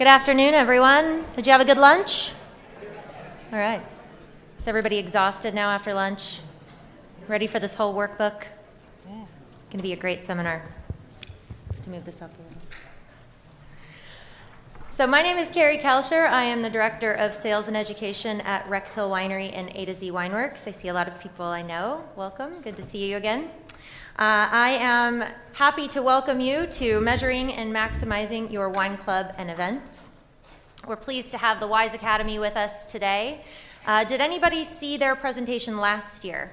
Good afternoon, everyone. Did you have a good lunch? All right. Is everybody exhausted now after lunch? Ready for this whole workbook? Yeah. It's going to be a great seminar. To move this up a little. So, my name is Carrie Kalsher. I am the Director of Sales and Education at Rex Hill Winery and A to Z Wineworks. I see a lot of people I know. Welcome. Good to see you again. Uh, I am happy to welcome you to Measuring and Maximizing Your Wine Club and Events. We're pleased to have the Wise Academy with us today. Uh, did anybody see their presentation last year?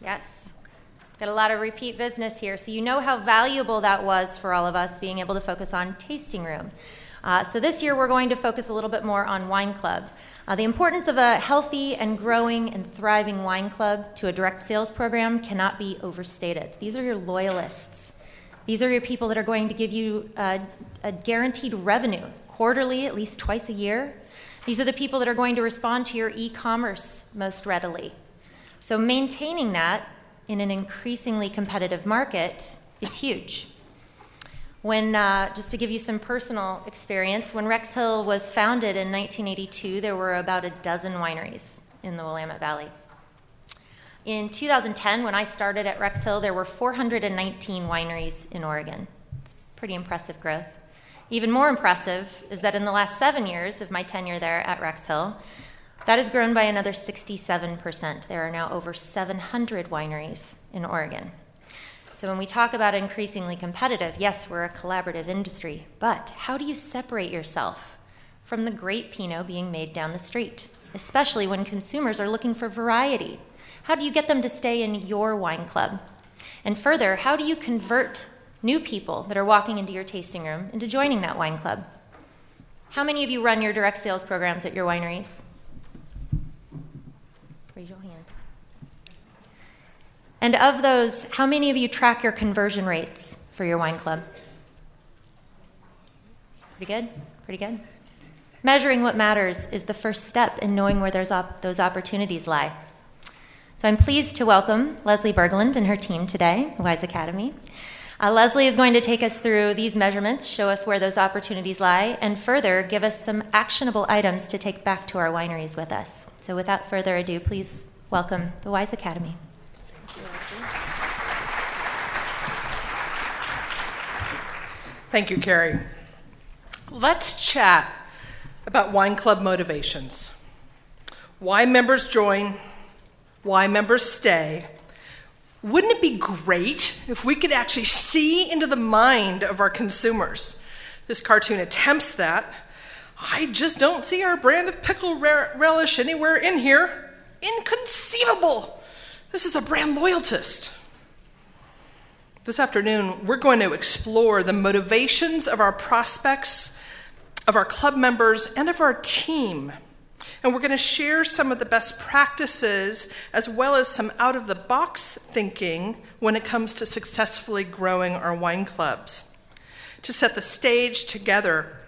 Yes. Got a lot of repeat business here, so you know how valuable that was for all of us being able to focus on tasting room. Uh, so this year we're going to focus a little bit more on Wine Club. Uh, the importance of a healthy and growing and thriving wine club to a direct sales program cannot be overstated. These are your loyalists. These are your people that are going to give you uh, a guaranteed revenue quarterly, at least twice a year. These are the people that are going to respond to your e commerce most readily. So, maintaining that in an increasingly competitive market is huge. When, uh, just to give you some personal experience, when Rex Hill was founded in 1982, there were about a dozen wineries in the Willamette Valley. In 2010, when I started at Rex Hill, there were 419 wineries in Oregon. It's pretty impressive growth. Even more impressive is that in the last seven years of my tenure there at Rex Hill, that has grown by another 67%. There are now over 700 wineries in Oregon. So when we talk about increasingly competitive, yes, we're a collaborative industry, but how do you separate yourself from the great Pinot being made down the street, especially when consumers are looking for variety? How do you get them to stay in your wine club? And further, how do you convert new people that are walking into your tasting room into joining that wine club? How many of you run your direct sales programs at your wineries? Raise your hand. And of those, how many of you track your conversion rates for your wine club? Pretty good? Pretty good? Measuring what matters is the first step in knowing where op- those opportunities lie. So I'm pleased to welcome Lesley Berglund and her team today, Wise Academy. Uh, Lesley is going to take us through these measurements, show us where those opportunities lie, and further give us some actionable items to take back to our wineries with us. So without further ado, please welcome the Wise Academy. Thank you, Carrie. Let's chat about wine club motivations. Why members join, why members stay. Wouldn't it be great if we could actually see into the mind of our consumers? This cartoon attempts that. I just don't see our brand of pickle relish anywhere in here. Inconceivable! This is a brand loyalist. This afternoon, we're going to explore the motivations of our prospects, of our club members, and of our team. And we're going to share some of the best practices as well as some out of the box thinking when it comes to successfully growing our wine clubs. To set the stage together,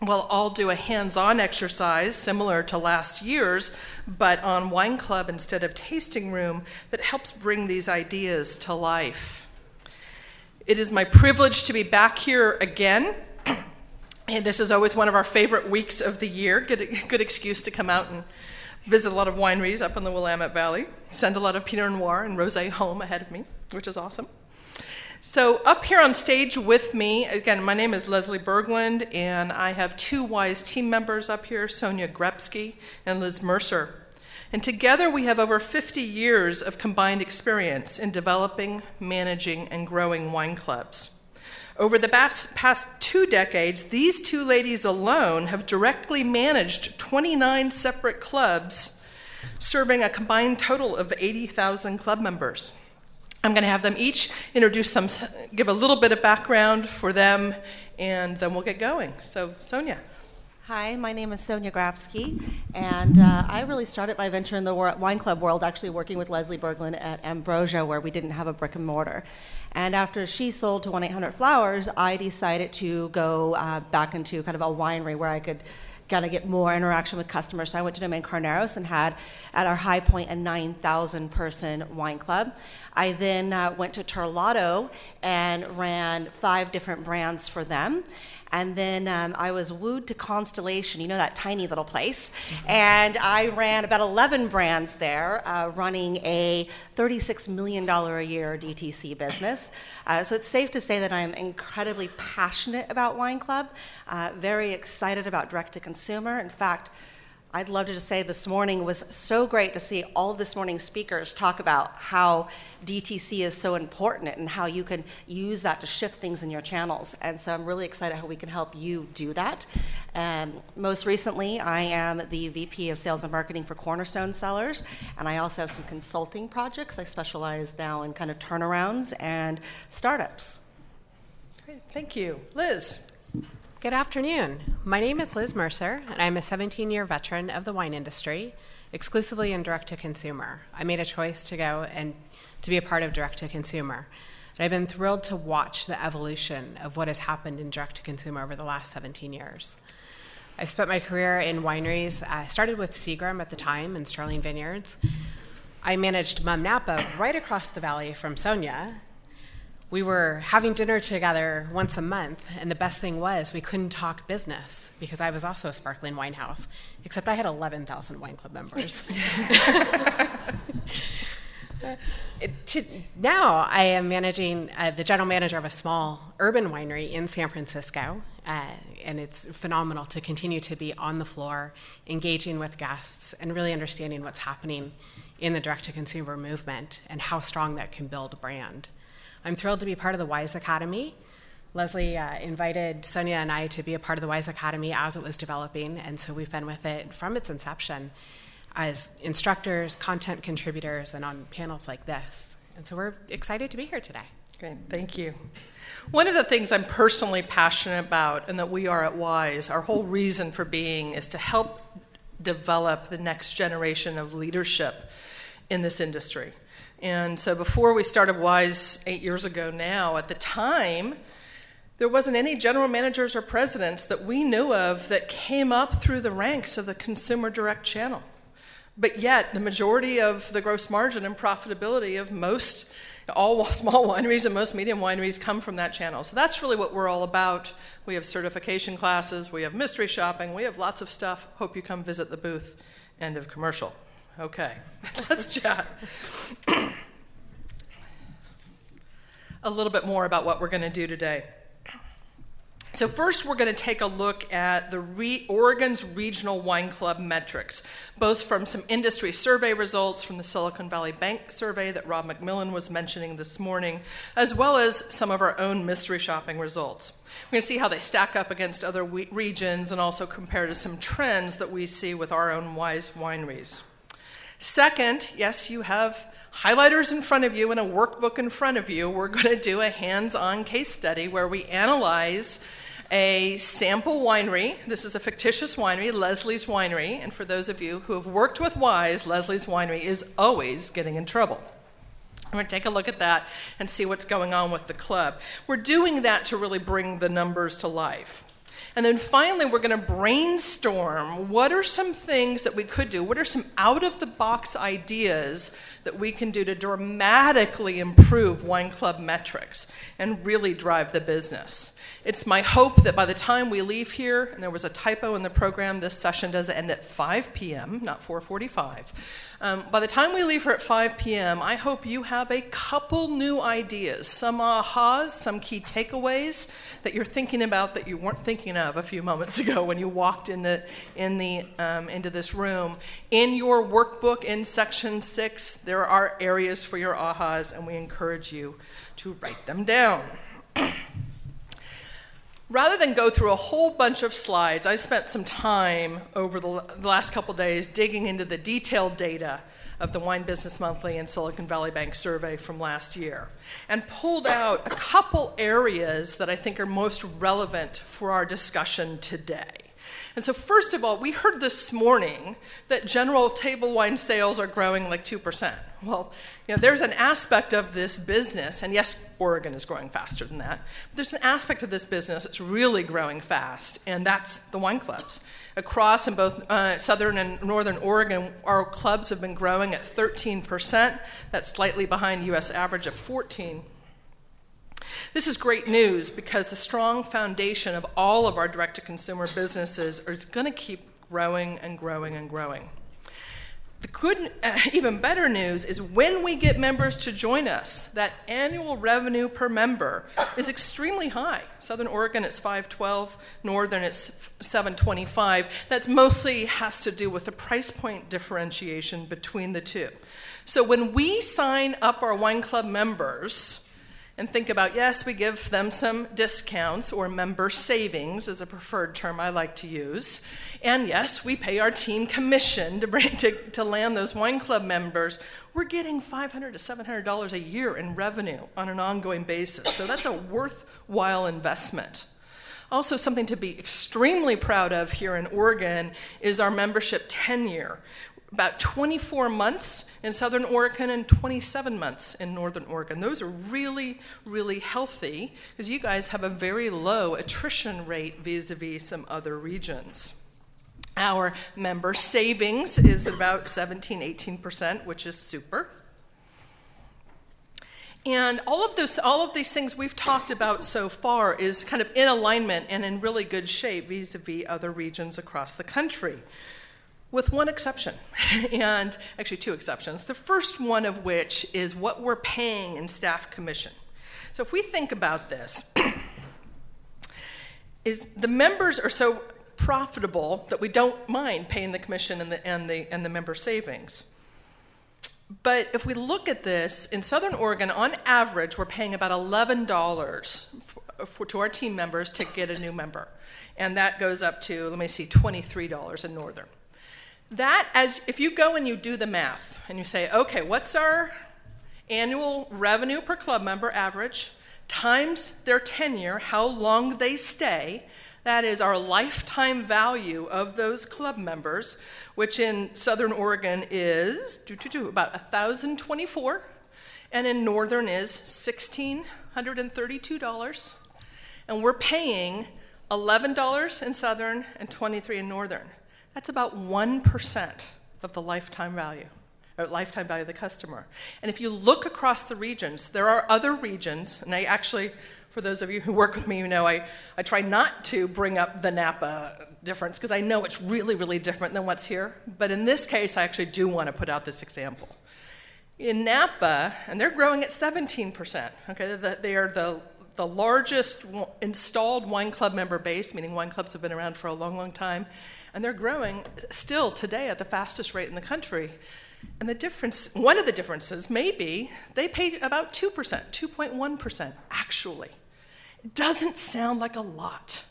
we'll all do a hands on exercise similar to last year's, but on Wine Club instead of tasting room that helps bring these ideas to life. It is my privilege to be back here again. And this is always one of our favorite weeks of the year. Good, good excuse to come out and visit a lot of wineries up in the Willamette Valley, send a lot of Pinot Noir and Rosé home ahead of me, which is awesome. So, up here on stage with me, again, my name is Lesley Berglund, and I have two WISE team members up here Sonia Grepsky and Liz Mercer. And together we have over 50 years of combined experience in developing, managing, and growing wine clubs. Over the past, two decades, these two ladies alone have directly managed 29 separate clubs, serving a combined total of 80,000 club members. I'm going to have them each introduce them, give a little bit of background for them, and then we'll get going. So, Sonia. Hi, my name is Sonia Grabsky, and uh, I really started my venture in the wine club world actually working with Lesley Berglund at Ambrosia, where we didn't have a brick and mortar. And after she sold to 1 800 Flowers, I decided to go uh, back into kind of a winery where I could kind of get more interaction with customers. So I went to Domaine Carneros and had at our high point a 9,000 person wine club. I then uh, went to Terlato and ran five different brands for them. And then um, I was wooed to Constellation, you know, that tiny little place. And I ran about 11 brands there, uh, running a $36 million a year DTC business. Uh, so it's safe to say that I'm incredibly passionate about Wine Club, uh, very excited about direct to consumer. In fact, I'd love to just say this morning was so great to see all this morning's speakers talk about how DTC is so important and how you can use that to shift things in your channels. And so I'm really excited how we can help you do that. Um, most recently, I am the VP of Sales and Marketing for Cornerstone Cellars, and I also have some consulting projects. I specialize now in kind of turnarounds and startups. Great, thank you. Liz. Good afternoon. My name is Liz Mercer, and I'm a 17 year veteran of the wine industry, exclusively in direct to consumer. I made a choice to go and to be a part of direct to consumer. And I've been thrilled to watch the evolution of what has happened in direct to consumer over the last 17 years. I've spent my career in wineries. I started with Seagram at the time in Sterling Vineyards. I managed Mumm Napa right across the valley from Sonia, we were having dinner together once a month, and the best thing was we couldn't talk business because I was also a sparkling wine house, except I had 11,000 wine club members. it, to, now I am managing uh, the general manager of a small urban winery in San Francisco, uh, and it's phenomenal to continue to be on the floor, engaging with guests, and really understanding what's happening in the direct to consumer movement and how strong that can build a brand. I'm thrilled to be part of the WISE Academy. Lesley uh, invited Sonia and I to be a part of the WISE Academy as it was developing, and so we've been with it from its inception as instructors, content contributors, and on panels like this. And so we're excited to be here today. Great, thank you. One of the things I'm personally passionate about, and that we are at WISE, our whole reason for being is to help develop the next generation of leadership in this industry. And so before we started Wise eight years ago now, at the time, there wasn't any general managers or presidents that we knew of that came up through the ranks of the consumer direct channel. But yet, the majority of the gross margin and profitability of most, all small wineries and most medium wineries come from that channel. So that's really what we're all about. We have certification classes, we have mystery shopping, we have lots of stuff. Hope you come visit the booth. End of commercial. Okay, let's chat. a little bit more about what we're going to do today. So, first, we're going to take a look at the Re- Oregon's Regional Wine Club metrics, both from some industry survey results from the Silicon Valley Bank survey that Rob McMillan was mentioning this morning, as well as some of our own mystery shopping results. We're going to see how they stack up against other we- regions and also compare to some trends that we see with our own wise wineries. Second, yes, you have highlighters in front of you and a workbook in front of you. We're going to do a hands on case study where we analyze a sample winery. This is a fictitious winery, Leslie's Winery. And for those of you who have worked with Wise, Leslie's Winery is always getting in trouble. We're going to take a look at that and see what's going on with the club. We're doing that to really bring the numbers to life. And then finally, we're going to brainstorm what are some things that we could do? What are some out of the box ideas that we can do to dramatically improve wine club metrics and really drive the business? It's my hope that by the time we leave here, and there was a typo in the program, this session does end at 5 p.m., not 4:45. Um, by the time we leave here at 5 p.m., I hope you have a couple new ideas, some ahas, some key takeaways that you're thinking about that you weren't thinking of a few moments ago when you walked in the, in the, um, into this room. In your workbook in section six, there are areas for your ahas, and we encourage you to write them down. Rather than go through a whole bunch of slides, I spent some time over the, last couple days digging into the detailed data of the Wine Business Monthly and Silicon Valley Bank survey from last year and pulled out a couple areas that I think are most relevant for our discussion today. And so, first of all, we heard this morning that general table wine sales are growing like 2%. Well, you know, there's an aspect of this business, and yes, Oregon is growing faster than that, but there's an aspect of this business that's really growing fast, and that's the wine clubs. Across in both uh, southern and northern Oregon, our clubs have been growing at 13%. That's slightly behind US average of 14. This is great news because the strong foundation of all of our direct to consumer businesses is going to keep growing and growing and growing. The good, uh, even better news is when we get members to join us, that annual revenue per member is extremely high. Southern Oregon it's 512, Northern it's 725. That's mostly has to do with the price point differentiation between the two. So when we sign up our wine club members, and think about yes, we give them some discounts or member savings, is a preferred term I like to use. And yes, we pay our team commission to, bring, to, to land those wine club members. We're getting 500 to $700 a year in revenue on an ongoing basis. So that's a worthwhile investment. Also, something to be extremely proud of here in Oregon is our membership tenure about 24 months in southern Oregon and 27 months in northern Oregon. Those are really, really healthy because you guys have a very low attrition rate vis a vis some other regions. Our member savings is about 17, 18%, which is super. And all of those, all of these things we've talked about so far is kind of in alignment and in really good shape vis-a-vis other regions across the country with one exception, and actually two exceptions. The first one of which is what we're paying in staff commission. So if we think about this, is the members are so profitable that we don't mind paying the commission and the, and the, and the member savings. But if we look at this, in Southern Oregon, on average, we're paying about $11 for, for, to our team members to get a new member. And that goes up to, let me see, $23 in Northern. That, as if you go and you do the math and you say, okay, what's our annual revenue per club member average times their tenure, how long they stay, that is our lifetime value of those club members, which in Southern Oregon is about 1,024, and in Northern is $1,632. And we're paying $11 in Southern and 23 in Northern. That's about 1% of the lifetime value, or lifetime value of the customer. And if you look across the regions, there are other regions, and I actually, for those of you who work with me, you know I, I try not to bring up the Napa difference because I know it's really, really different than what's here. But in this case, I actually do want to put out this example. In Napa, and they're growing at 17%, okay, they are the the largest installed wine club member base, meaning wine clubs have been around for a long, long time, and they're growing still today at the fastest rate in the country. And the difference, one of the differences may be they pay about 2%, 2.1% actually. It doesn't sound like a lot,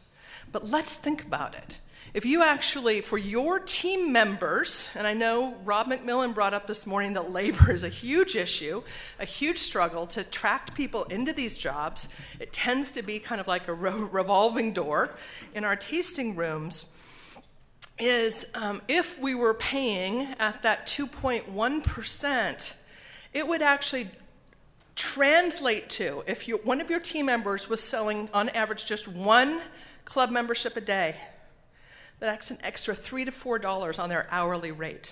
but let's think about it. If you actually, for your team members, and I know Rob McMillan brought up this morning that labor is a huge issue, a huge struggle to attract people into these jobs. It tends to be kind of like a revolving door in our tasting rooms is um, if we were paying at that 2.1%, it would actually translate to if you, one of your team members was selling on average just one club membership a day, that's an extra three to four dollars on their hourly rate.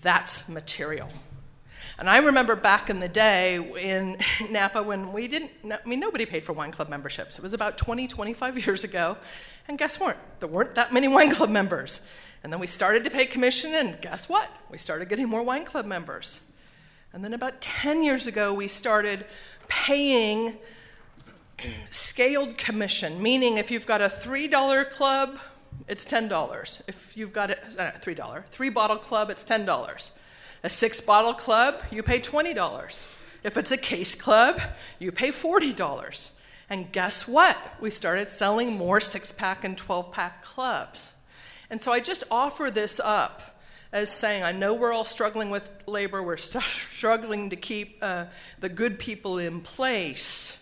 That's material. And I remember back in the day in Napa when we didn't, I mean, nobody paid for wine club memberships. It was about 20, 25 years ago. And guess what? There weren't that many wine club members. And then we started to pay commission, and guess what? We started getting more wine club members. And then about 10 years ago, we started paying scaled commission, meaning if you've got a $3 club, it's $10. If you've got a uh, $3, three bottle club, it's $10. A six bottle club, you pay $20. If it's a case club, you pay $40. And guess what? We started selling more six pack and 12 pack clubs. And so I just offer this up as saying, I know we're all struggling with labor, we're struggling to keep uh, the good people in place.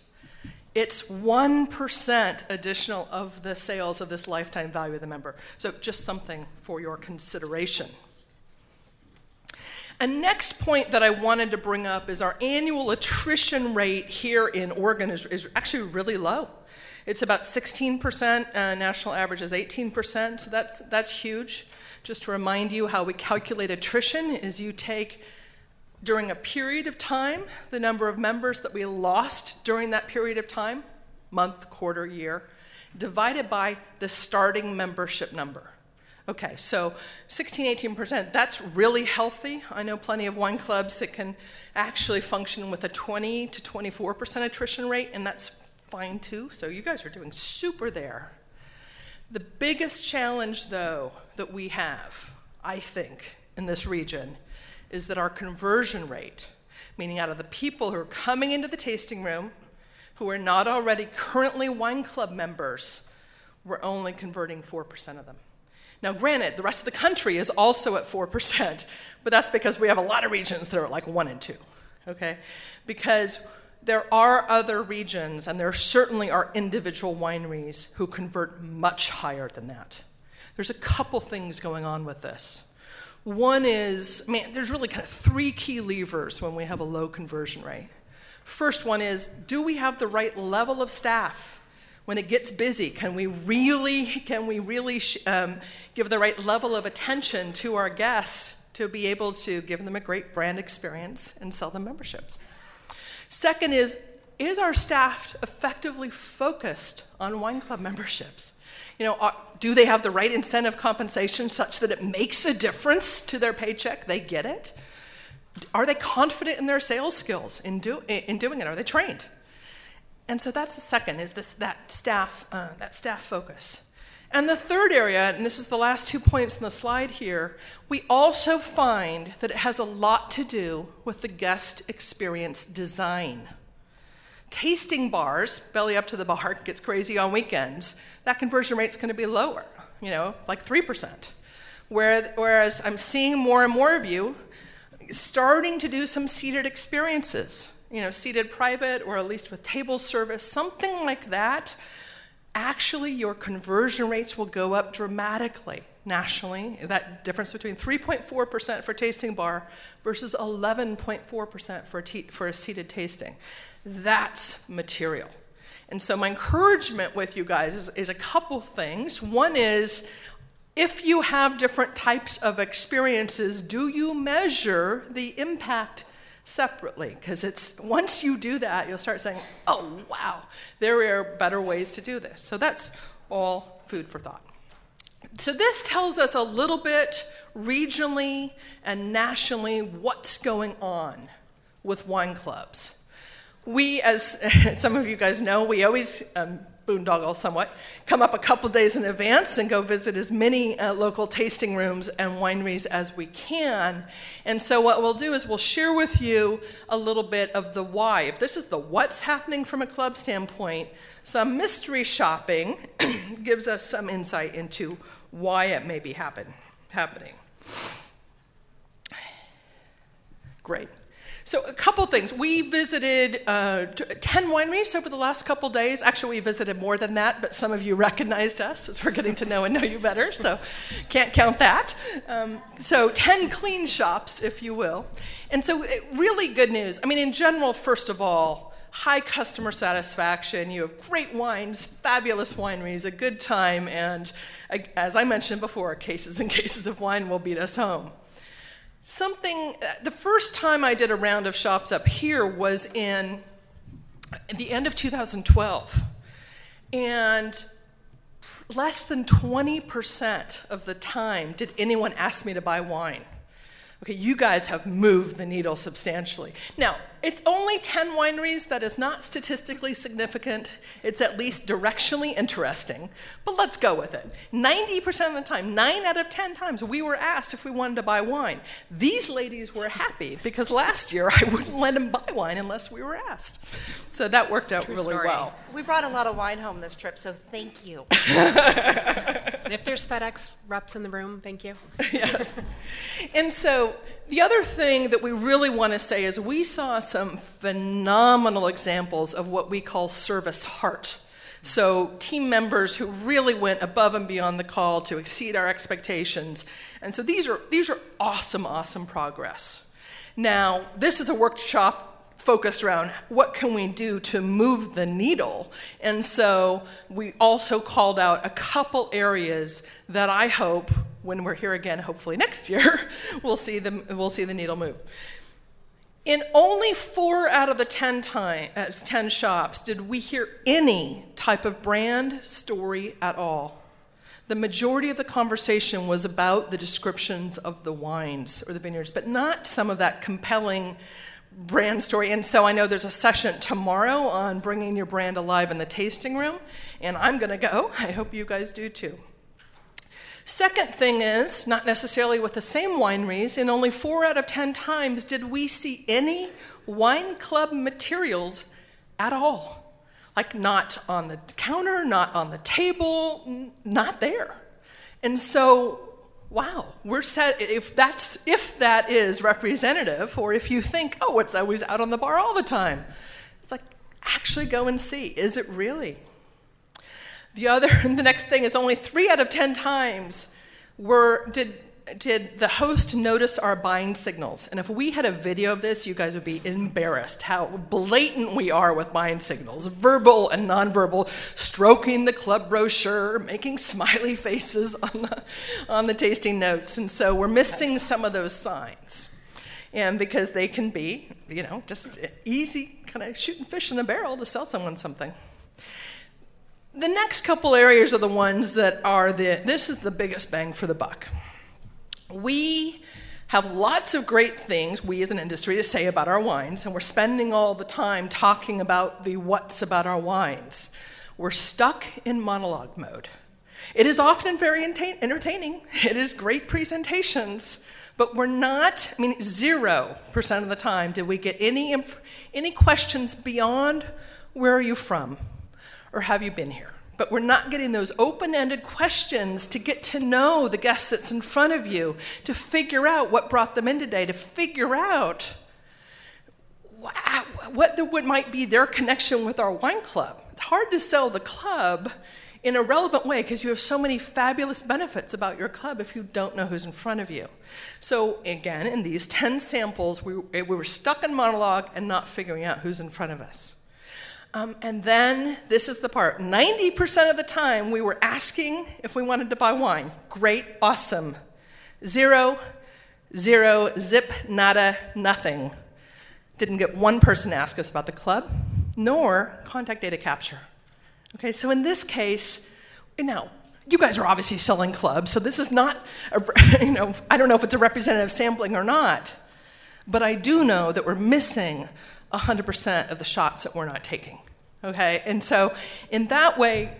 It's 1% additional of the sales of this lifetime value of the member. So, just something for your consideration. A next point that I wanted to bring up is our annual attrition rate here in Oregon is, is actually really low. It's about 16%, uh, national average is 18%, so that's, that's huge. Just to remind you how we calculate attrition is you take during a period of time the number of members that we lost during that period of time, month, quarter, year, divided by the starting membership number. Okay, so 16, 18%, that's really healthy. I know plenty of wine clubs that can actually function with a 20 to 24% attrition rate, and that's fine too. So you guys are doing super there. The biggest challenge, though, that we have, I think, in this region is that our conversion rate, meaning out of the people who are coming into the tasting room who are not already currently wine club members, we're only converting 4% of them. Now, granted, the rest of the country is also at 4%, but that's because we have a lot of regions that are like 1 and 2, okay? Because there are other regions, and there certainly are individual wineries who convert much higher than that. There's a couple things going on with this. One is, man, there's really kind of three key levers when we have a low conversion rate. First one is, do we have the right level of staff? When it gets busy, can we really, can we really um, give the right level of attention to our guests to be able to give them a great brand experience and sell them memberships? Second is, is our staff effectively focused on wine club memberships? You know, are, do they have the right incentive compensation such that it makes a difference to their paycheck? They get it? Are they confident in their sales skills in, do, in doing it? Are they trained? And so that's the second, is this, that, staff, uh, that staff focus. And the third area, and this is the last two points in the slide here, we also find that it has a lot to do with the guest experience design. Tasting bars, belly up to the bar, gets crazy on weekends, that conversion rate is going to be lower, you know, like 3%. Whereas I'm seeing more and more of you starting to do some seated experiences you know, seated private or at least with table service, something like that, actually your conversion rates will go up dramatically nationally. That difference between 3.4% for tasting bar versus 11.4% for, for a seated tasting. That's material. And so, my encouragement with you guys is, is a couple things. One is if you have different types of experiences, do you measure the impact separately because it's once you do that you'll start saying oh wow there are better ways to do this. So that's all food for thought. So this tells us a little bit regionally and nationally what's going on with wine clubs. We as some of you guys know we always um, boondoggle somewhat, come up a couple days in advance and go visit as many uh, local tasting rooms and wineries as we can. And so, what we'll do is we'll share with you a little bit of the why. If this is the what's happening from a club standpoint, some mystery shopping gives us some insight into why it may be happen, happening. Great. So, a couple things. We visited uh, 10 wineries over the last couple days. Actually, we visited more than that, but some of you recognized us as we're getting to know and know you better, so can't count that. Um, so, 10 clean shops, if you will. And so, really good news. I mean, in general, first of all, high customer satisfaction. You have great wines, fabulous wineries, a good time, and as I mentioned before, cases and cases of wine will beat us home. Something, uh, the first time I did a round of shops up here was in the end of 2012. And less than 20% of the time did anyone ask me to buy wine. Okay, you guys have moved the needle substantially. Now, it's only 10 wineries. That is not statistically significant. It's at least directionally interesting. But let's go with it. 90% of the time, 9 out of 10 times, we were asked if we wanted to buy wine. These ladies were happy because last year I wouldn't let them buy wine unless we were asked. So that worked out True really story. well. We brought a lot of wine home this trip, so thank you. And if there's FedEx reps in the room, thank you. yes. And so the other thing that we really want to say is we saw some phenomenal examples of what we call service heart. So, team members who really went above and beyond the call to exceed our expectations. And so, these are, these are awesome, awesome progress. Now, this is a workshop focused around what can we do to move the needle and so we also called out a couple areas that i hope when we're here again hopefully next year we'll see the, we'll see the needle move in only four out of the 10, time, uh, 10 shops did we hear any type of brand story at all the majority of the conversation was about the descriptions of the wines or the vineyards but not some of that compelling brand story. And so I know there's a session tomorrow on bringing your brand alive in the tasting room, and I'm going to go. I hope you guys do too. Second thing is, not necessarily with the same wineries, in only four out of 10 times did we see any wine club materials at all. Like, not on the counter, not on the table, n- not there. And so wow, we're set. If that's if that is representative, or if you think, oh, it's always out on the bar all the time, it's like actually go and see. Is it really? The other, the next thing is only three out of ten times were did did the host notice our buying signals? And if we had a video of this, you guys would be embarrassed how blatant we are with buying signals verbal and nonverbal, stroking the club brochure, making smiley faces on the, on the tasting notes. And so we're missing some of those signs. And because they can be, you know, just easy kind of shooting fish in the barrel to sell someone something. The next couple areas are the ones that are the, this is the biggest bang for the buck we have lots of great things, we as an industry, to say about our wines, and we're spending all the time talking about the what's about our wines. We're stuck in monologue mode. It is often very entertaining, it is great presentations, but we're not, I mean, 0% of the time did we get any, any questions beyond where are you from or have you been here? but we're not getting those open ended questions to get to know the guest that's in front of you, to figure out what brought them in today, to figure out what, the, what might be their connection with our wine club. It's hard to sell the club in a relevant way because you have so many fabulous benefits about your club if you don't know who's in front of you. So, again, in these 10 samples, we, we were stuck in monologue and not figuring out who's in front of us. Um, and then this is the part 90% of the time we were asking if we wanted to buy wine. Great, awesome. Zero, zero, zip, nada, nothing. Didn't get one person to ask us about the club, nor contact data capture. Okay, so in this case, now, you guys are obviously selling clubs, so this is not, a, you know, I don't know if it's a representative sampling or not, but I do know that we're missing 100% of the shots that we're not taking. Okay, and so in that way,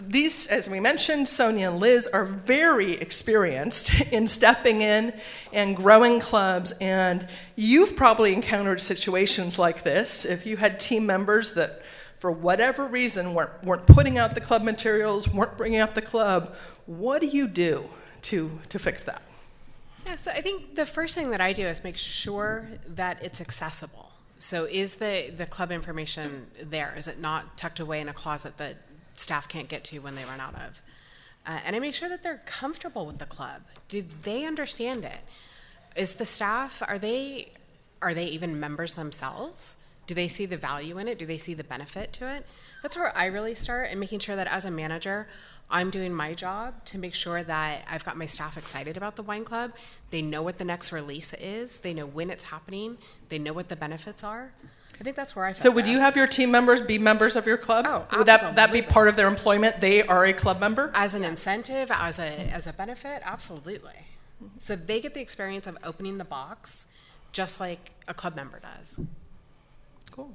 these, as we mentioned, Sonia and Liz are very experienced in stepping in and growing clubs. And you've probably encountered situations like this. If you had team members that, for whatever reason, weren't, weren't putting out the club materials, weren't bringing up the club, what do you do to, to fix that? Yeah, so I think the first thing that I do is make sure that it's accessible. So is the, the club information there? Is it not tucked away in a closet that staff can't get to when they run out of? Uh, and I make sure that they're comfortable with the club. Do they understand it? Is the staff are they are they even members themselves? Do they see the value in it? Do they see the benefit to it? That's where I really start and making sure that as a manager, I'm doing my job to make sure that I've got my staff excited about the wine club. They know what the next release is, they know when it's happening, they know what the benefits are. I think that's where I. So, would you have your team members be members of your club? Oh, absolutely. would that that be part of their employment? They are a club member. As an incentive, as a as a benefit, absolutely. So they get the experience of opening the box, just like a club member does. Cool.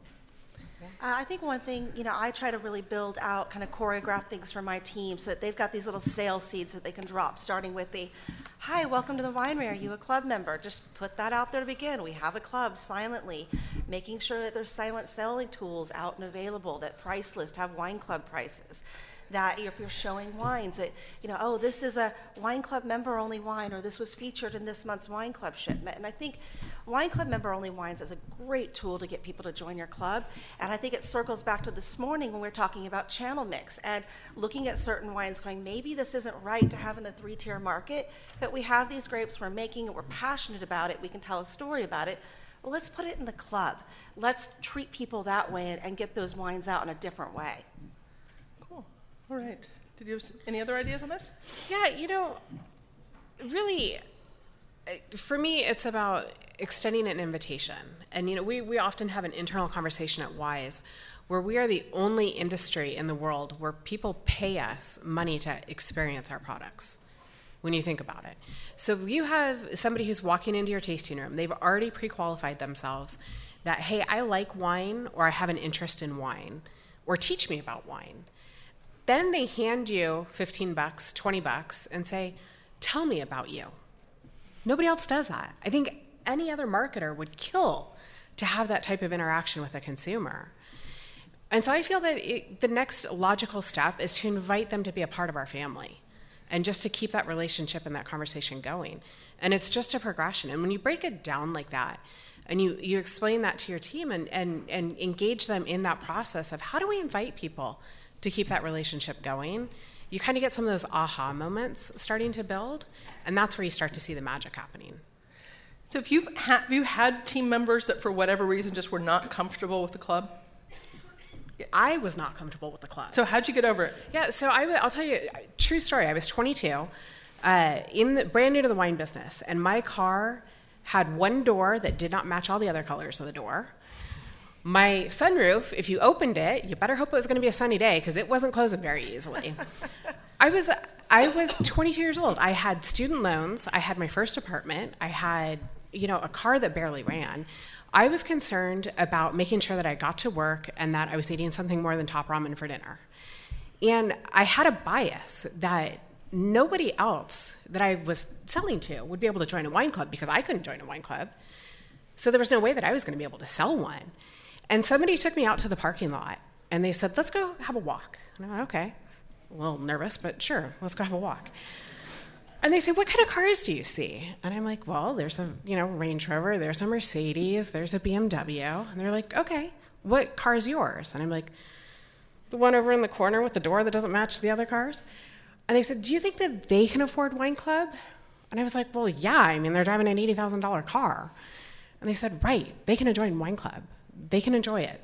Uh, I think one thing, you know, I try to really build out, kind of choreograph things for my team so that they've got these little sales seeds that they can drop, starting with the, hi, welcome to the winery. Are you a club member? Just put that out there to begin. We have a club silently, making sure that there's silent selling tools out and available, that price lists have wine club prices. That if you're showing wines, that, you know, oh, this is a wine club member only wine, or this was featured in this month's wine club shipment. And I think wine club member only wines is a great tool to get people to join your club. And I think it circles back to this morning when we are talking about channel mix and looking at certain wines, going, maybe this isn't right to have in the three tier market, but we have these grapes, we're making it, we're passionate about it, we can tell a story about it. Well, let's put it in the club. Let's treat people that way and, and get those wines out in a different way. All right. Did you have any other ideas on this? Yeah, you know, really, uh, for me, it's about extending an invitation. And, you know, we, we often have an internal conversation at WISE where we are the only industry in the world where people pay us money to experience our products when you think about it. So you have somebody who's walking into your tasting room, they've already pre qualified themselves that, hey, I like wine or I have an interest in wine or teach me about wine. Then they hand you 15 bucks, 20 bucks, and say, tell me about you. Nobody else does that. I think any other marketer would kill to have that type of interaction with a consumer. And so I feel that it, the next logical step is to invite them to be a part of our family and just to keep that relationship and that conversation going. And it's just a progression. And when you break it down like that, and you, you explain that to your team and, and, and engage them in that process of how do we invite people to keep that relationship going, you kind of get some of those aha moments starting to build, and that's where you start to see the magic happening. So, if you've ha- have you had team members that, for whatever reason, just were not comfortable with the club? I was not comfortable with the club. So, how'd you get over it? Yeah, so I, will tell you, true story. I was 22, uh, in the, brand new to the wine business, and my car had one door that did not match all the other colors of the door. My sunroof, if you opened it, you better hope it was going to be a sunny day because it wasn't closing very easily. I was I was 22 years old. I had student loans. I had my first apartment. I had you know a car that barely ran. I was concerned about making sure that I got to work and that I was eating something more than top ramen for dinner. And I had a bias that nobody else that I was selling to would be able to join a wine club because I couldn't join a wine club. So there was no way that I was going to be able to sell one. And somebody took me out to the parking lot and they said, let's go have a walk. And I went, okay. A little nervous, but sure, let's go have a walk. And they say, "What kind of cars do you see?" And I'm like, "Well, there's a you know Range Rover, there's a Mercedes, there's a BMW." And they're like, "Okay, what car's yours?" And I'm like, "The one over in the corner with the door that doesn't match the other cars." And they said, "Do you think that they can afford Wine Club?" And I was like, "Well, yeah. I mean, they're driving an eighty thousand dollar car." And they said, "Right, they can join Wine Club. They can enjoy it.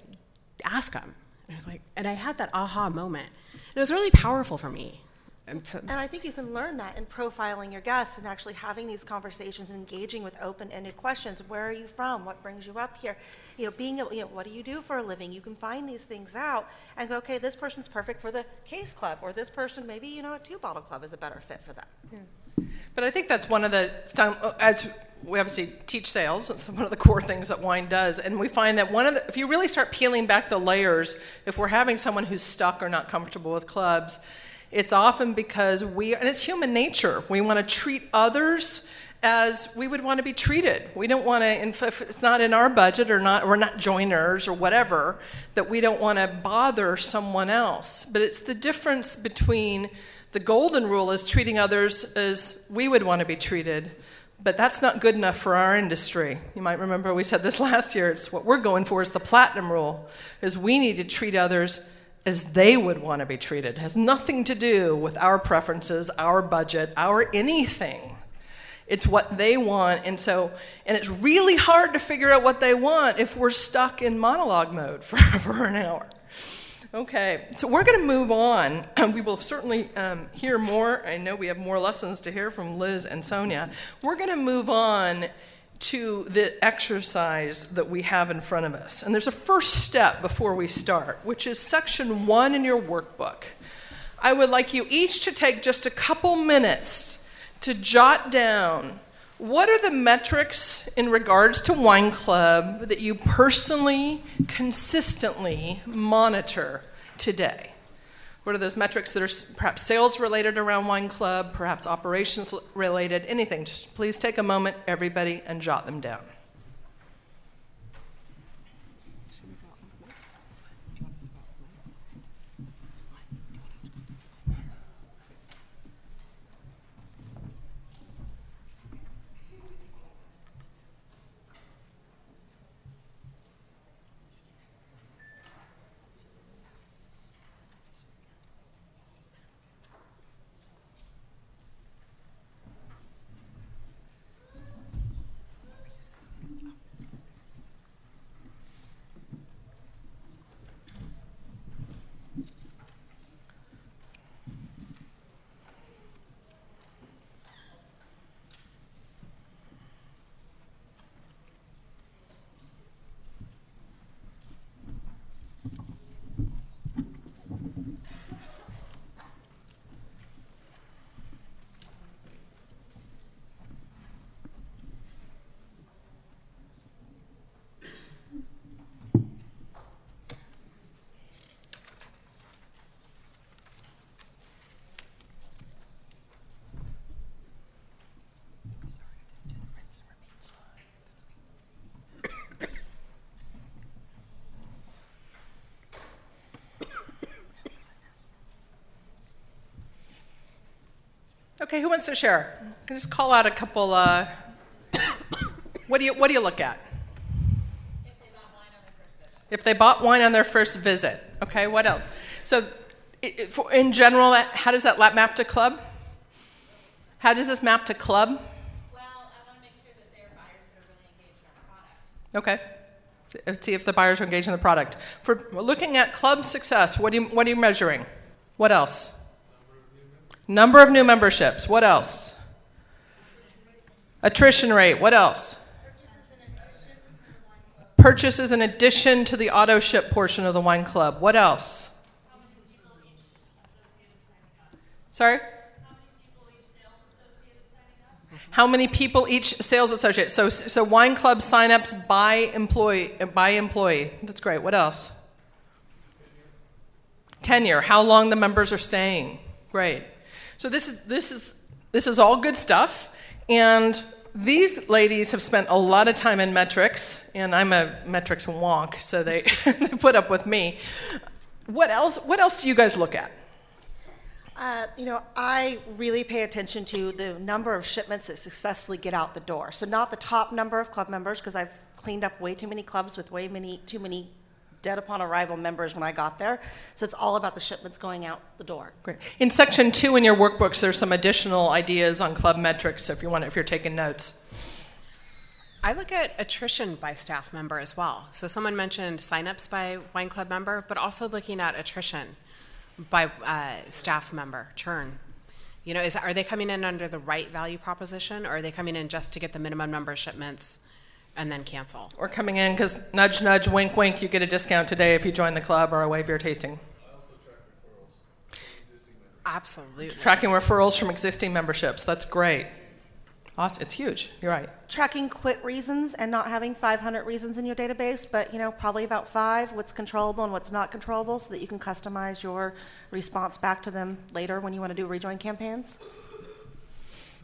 Ask them." And I was like, and I had that aha moment. And it was really powerful for me. And, so, and, I think you can learn that in profiling your guests and actually having these conversations, and engaging with open-ended questions. Where are you from? What brings you up here? You know, being, you know, what do you do for a living? You can find these things out and go, okay, this person's perfect for the case club, or this person, maybe, you know, a two-bottle club is a better fit for them. Yeah. But I think that's one of the, as we obviously teach sales, it's one of the core things that wine does. And we find that one of the, if you really start peeling back the layers, if we're having someone who's stuck or not comfortable with clubs, it's often because we, and it's human nature, we want to treat others as we would want to be treated. We don't want to, if it's not in our budget or not, we're not joiners or whatever, that we don't want to bother someone else. But it's the difference between the golden rule is treating others as we would want to be treated. But that's not good enough for our industry. You might remember we said this last year. It's what we're going for is the platinum rule, is we need to treat others as they would want to be treated. It has nothing to do with our preferences, our budget, our anything. It's what they want. And so, and it's really hard to figure out what they want if we're stuck in monologue mode for, for an hour. Okay, so we're going to move on. We will certainly um, hear more. I know we have more lessons to hear from Liz and Sonia. We're going to move on to the exercise that we have in front of us. And there's a first step before we start, which is section one in your workbook. I would like you each to take just a couple minutes to jot down what are the metrics in regards to Wine Club that you personally, consistently monitor today? What are those metrics that are perhaps sales related around Wine Club, perhaps operations related, anything? Just please take a moment, everybody, and jot them down. Okay, who wants to share? Can just call out a couple. Uh, what do you What do you look at? If they bought wine on their first visit. Okay, what else? So, it, it, for, in general, how does that map to club? How does this map to club? Well, I want to make sure that they're buyers that are really engaged in our product. Okay. See if the buyers are engaged in the product. For looking at club success, what, do you, what are you measuring? What else? Number of new memberships. What else? Attrition rate. What else? Purchases in addition to the auto ship portion of the wine club. What else? Sorry? How many people each sales associate? Is signing up? How many people each sales associate so, so wine club signups by employee by employee. That's great. What else? Tenure. How long the members are staying. Great. So this is this is this is all good stuff. And these ladies have spent a lot of time in metrics, and I'm a metrics wonk, so they, they put up with me. What else? What else do you guys look at? Uh, you know, I really pay attention to the number of shipments that successfully get out the door. So not the top number of club members, because I've cleaned up way too many clubs with way many too many dead upon arrival members when I got there. So it's all about the shipments going out the door. Great. In section two in your workbooks, there's some additional ideas on club metrics. So if you want, if you're taking notes. I look at attrition by staff member as well. So someone mentioned signups by wine club member, but also looking at attrition by uh, staff member churn. You know, is are they coming in under the right value proposition, or are they coming in just to get the minimum number of shipments and then cancel? Or coming in because nudge, nudge, wink, wink, you get a discount today if you join the club or a waive your tasting. Absolutely. Tracking referrals from existing memberships. That's great. Awesome. It's huge. You're right. Tracking quit reasons and not having 500 reasons in your database, but you know, probably about five, what's controllable and what's not controllable, so that you can customize your response back to them later when you want to do rejoin campaigns.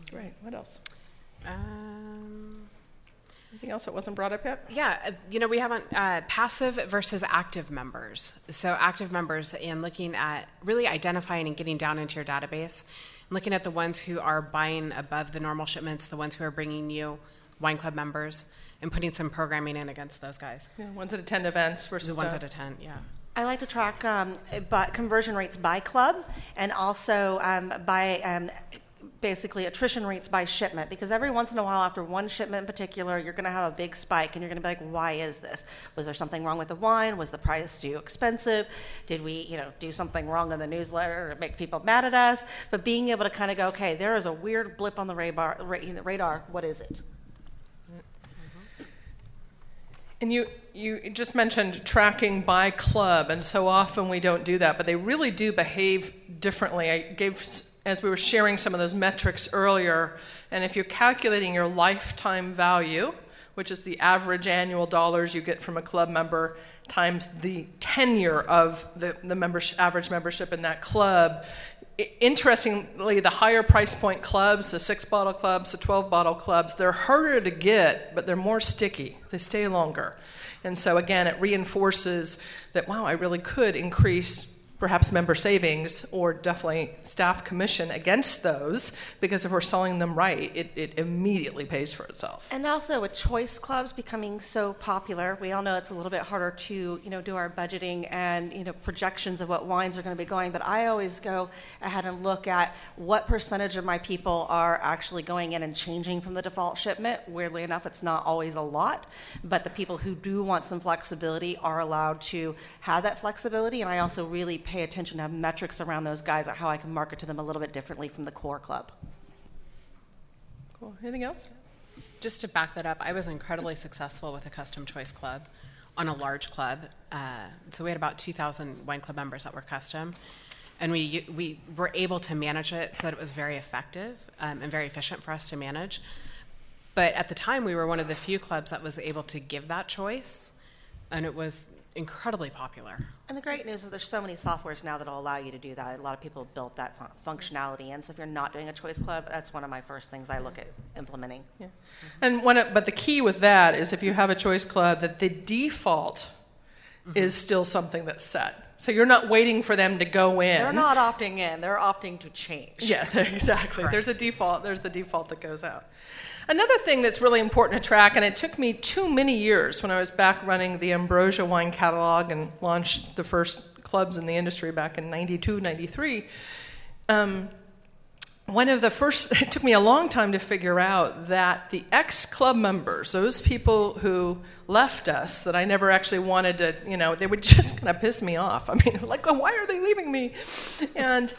Great. What else? Um, Anything else that wasn't brought up yet? Yeah, uh, you know, we haven't uh, passive versus active members. So, active members and looking at really identifying and getting down into your database, looking at the ones who are buying above the normal shipments, the ones who are bringing you wine club members, and putting some programming in against those guys. Yeah, ones that attend events versus The ones that attend, yeah. I like to track um, but conversion rates by club and also um, by um, basically attrition rates by shipment because every once in a while after one shipment in particular you're going to have a big spike and you're going to be like why is this? Was there something wrong with the wine? Was the price too expensive? Did we you know do something wrong in the newsletter or make people mad at us? But being able to kind of go okay there is a weird blip on the radar, ra- radar. What is it? And you, you just mentioned tracking by club, and so often we don't do that, but they really do behave differently. I gave, as we were sharing some of those metrics earlier, and if you're calculating your lifetime value, which is the average annual dollars you get from a club member times the tenure of the, the membership, average membership in that club, interestingly, the higher price point clubs, the six bottle clubs, the 12 bottle clubs, they're harder to get, but they're more sticky. They stay longer. And so, again, it reinforces that, wow, I really could increase perhaps member savings or definitely staff commission against those because if we're selling them right, it, it immediately pays for itself. And also with choice clubs becoming so popular, we all know it's a little bit harder to, you know, do our budgeting and, you know, projections of what wines are going to be going. But I always go ahead and look at what percentage of my people are actually going in and changing from the default shipment. Weirdly enough, it's not always a lot, but the people who do want some flexibility are allowed to have that flexibility. And I also really pay attention to have metrics around those guys at how I can market to them a little bit differently from the core club. Cool. Anything else? Just to back that up, I was incredibly successful with a custom choice club on a large club. Uh, so we had about 2,000 wine club members that were custom. And we, we were able to manage it so that it was very effective um, and very efficient for us to manage. But at the time, we were one of the few clubs that was able to give that choice, and it was incredibly popular. And the great news is there's so many softwares now that'll allow you to do that. A lot of people have built that fun- functionality in. So if you're not doing a choice club, that's one of my first things I look at implementing. And one, of- but the key with that is if you have a choice club, that the default mm-hmm. is still something that's set. So you're not waiting for them to go in. They're not opting in, they're opting to change. Yeah, exactly. There's a default. There's the default that goes out. Another thing that's really important to track, and it took me too many years when I was back running the Ambrosia wine catalog and launched the first clubs in the industry back in 92, 93. Um, one of the first, it took me a long time to figure out that the ex club members, those people who left us that I never actually wanted to, you know, they would just kind of piss me off. I mean, like, why are they leaving me? And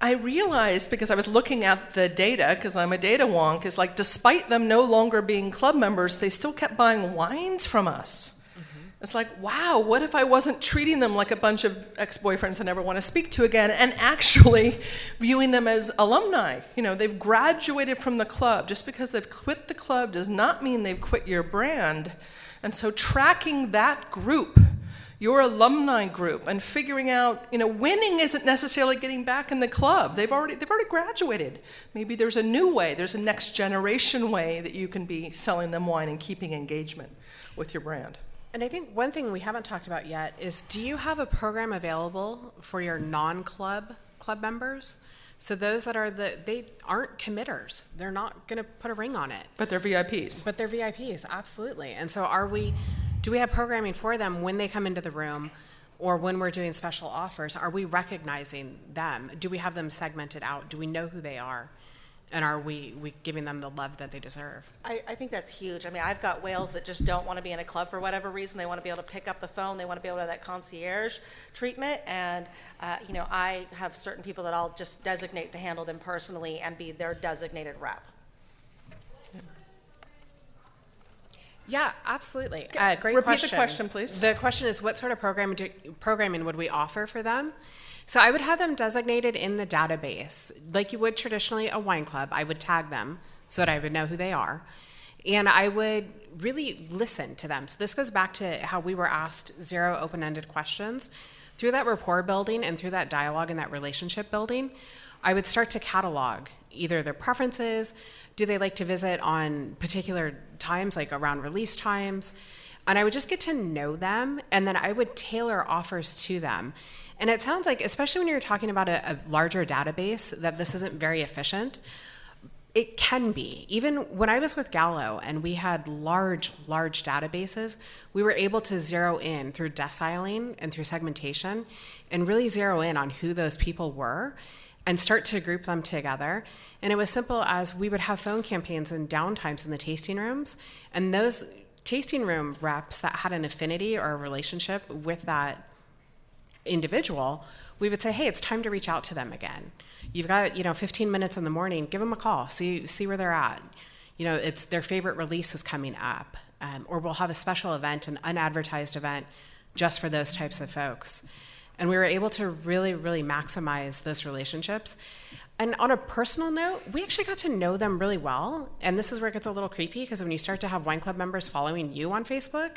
I realized because I was looking at the data, because I'm a data wonk, is like despite them no longer being club members, they still kept buying wines from us. Mm-hmm. It's like, wow, what if I wasn't treating them like a bunch of ex boyfriends I never want to speak to again and actually viewing them as alumni? You know, they've graduated from the club. Just because they've quit the club does not mean they've quit your brand. And so, tracking that group, your alumni group, and figuring out, you know, winning isn't necessarily getting back in the club. They've already, they've already graduated. Maybe there's a new way, there's a next generation way that you can be selling them wine and keeping engagement with your brand. And I think one thing we haven't talked about yet is do you have a program available for your non-club club members? So those that are the they aren't committers. They're not going to put a ring on it. But they're VIPs. But they're VIPs, absolutely. And so are we do we have programming for them when they come into the room or when we're doing special offers? Are we recognizing them? Do we have them segmented out? Do we know who they are? and are we, we giving them the love that they deserve? I, I think that's huge. I mean, I've got whales that just don't want to be in a club for whatever reason. They want to be able to pick up the phone. They want to be able to have that concierge treatment. And, uh, you know, I have certain people that I'll just designate to handle them personally and be their designated rep. Yeah, absolutely. Uh, great Repeat question. the question, please. The question is, what sort of programming, do, programming would we offer for them? So I would have them designated in the database, like you would traditionally a wine club. I would tag them so that I would know who they are. And I would really listen to them. So this goes back to how we were asked zero open ended questions. Through that rapport building and through that dialogue and that relationship building, I would start to catalog either their preferences, do they like to visit on particular times, like around release times, and I would just get to know them, and then I would tailor offers to them. And it sounds like, especially when you're talking about a, a larger database, that this isn't very efficient. It can be. Even when I was with Gallo and we had large, large databases, we were able to zero in through deciling and through segmentation and really zero in on who those people were and start to group them together. And it was simple as we would have phone campaigns and downtimes in the tasting rooms, and those tasting room reps that had an affinity or a relationship with that individual, we would say, hey, it's time to reach out to them again. You've got, you know, 15 minutes in the morning, give them a call, see, see where they're at. You know, it's their favorite release is coming up. Um, or we'll have a special event, an unadvertised event, just for those types of folks. And we were able to really, really maximize those relationships. And on a personal note, we actually got to know them really well. And this is where it gets a little creepy because when you start to have wine club members following you on Facebook,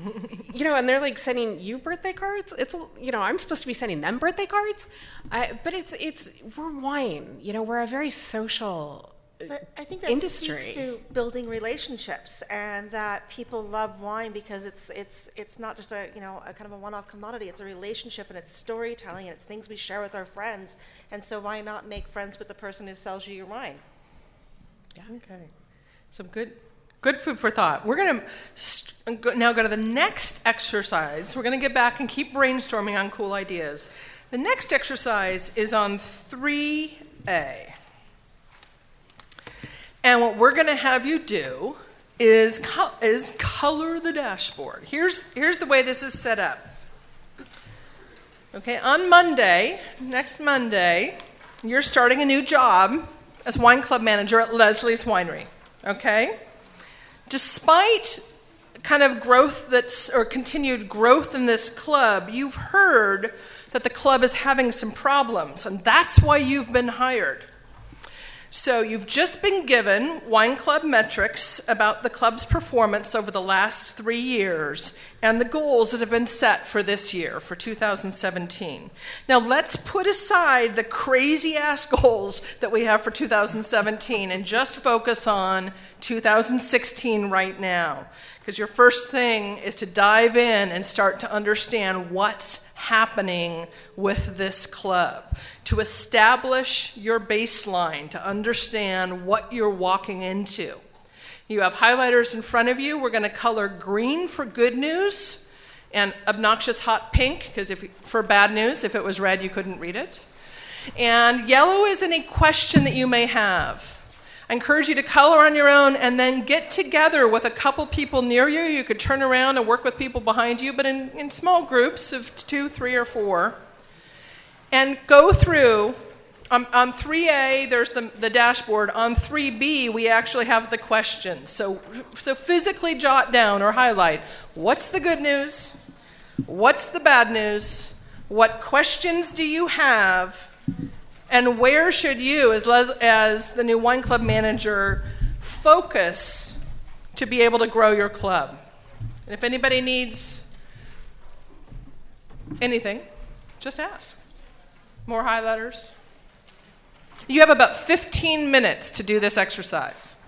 you know, and they're like sending you birthday cards. It's you know, I'm supposed to be sending them birthday cards, I, but it's it's we're wine. You know, we're a very social. But I think that industry. speaks to building relationships, and that people love wine because it's it's it's not just a you know a kind of a one-off commodity. It's a relationship, and it's storytelling, and it's things we share with our friends. And so, why not make friends with the person who sells you your wine? Yeah. Okay. Some good good food for thought. We're going to now go to the next exercise. We're going to get back and keep brainstorming on cool ideas. The next exercise is on 3A. And what we're going to have you do is, co- is color the dashboard. Here's, here's the way this is set up. Okay, on Monday, next Monday, you're starting a new job as wine club manager at Leslie's Winery. Okay? Despite kind of growth that's, or continued growth in this club, you've heard that the club is having some problems, and that's why you've been hired. So, you've just been given wine club metrics about the club's performance over the last three years, and the goals that have been set for this year, for 2017. Now, let's put aside the crazy ass goals that we have for 2017 and just focus on 2016 right now. Because your first thing is to dive in and start to understand what's happening with this club, to establish your baseline, to understand what you're walking into. You have highlighters in front of you. We're going to color green for good news and obnoxious hot pink because if for bad news, if it was red, you couldn't read it. And yellow is any question that you may have. I encourage you to color on your own and then get together with a couple people near you. You could turn around and work with people behind you, but in, in small groups of two, three, or four. And go through on, on 3A, there's the, the dashboard. On 3B, we actually have the questions. So, so physically jot down or highlight what's the good news? What's the bad news? What questions do you have? And where should you, as, Les, as the new wine club manager, focus to be able to grow your club? And if anybody needs anything, just ask. More highlighters? You have about 15 minutes to do this exercise.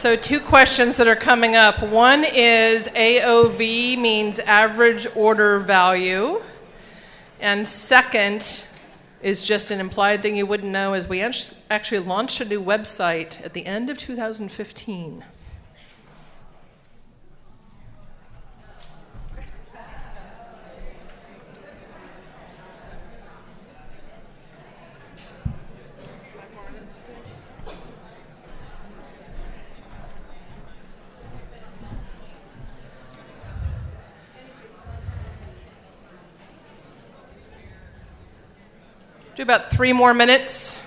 So, two questions that are coming up. One is AOV means average order value. And second is just an implied thing you wouldn't know is we actually launched a new website at the end of 2015. About three more minutes.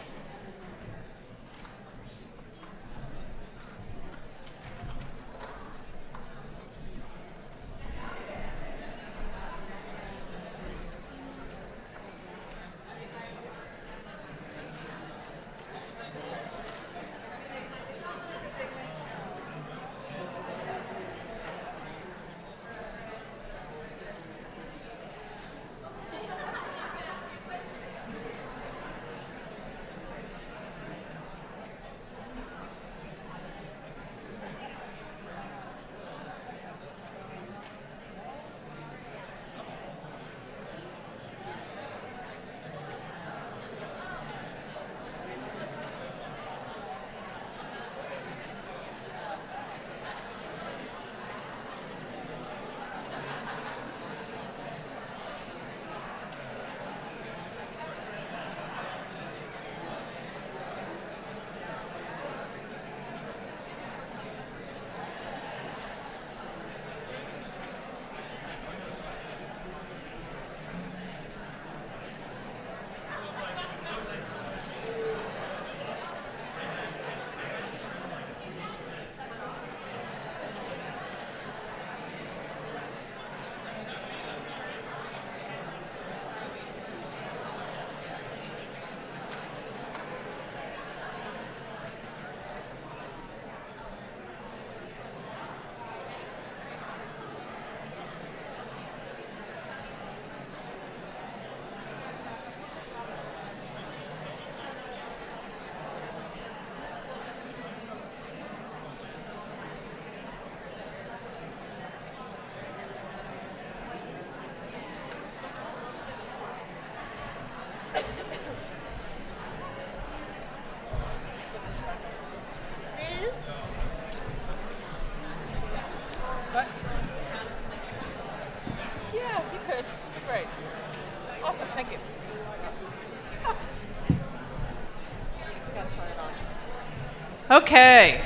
Okay.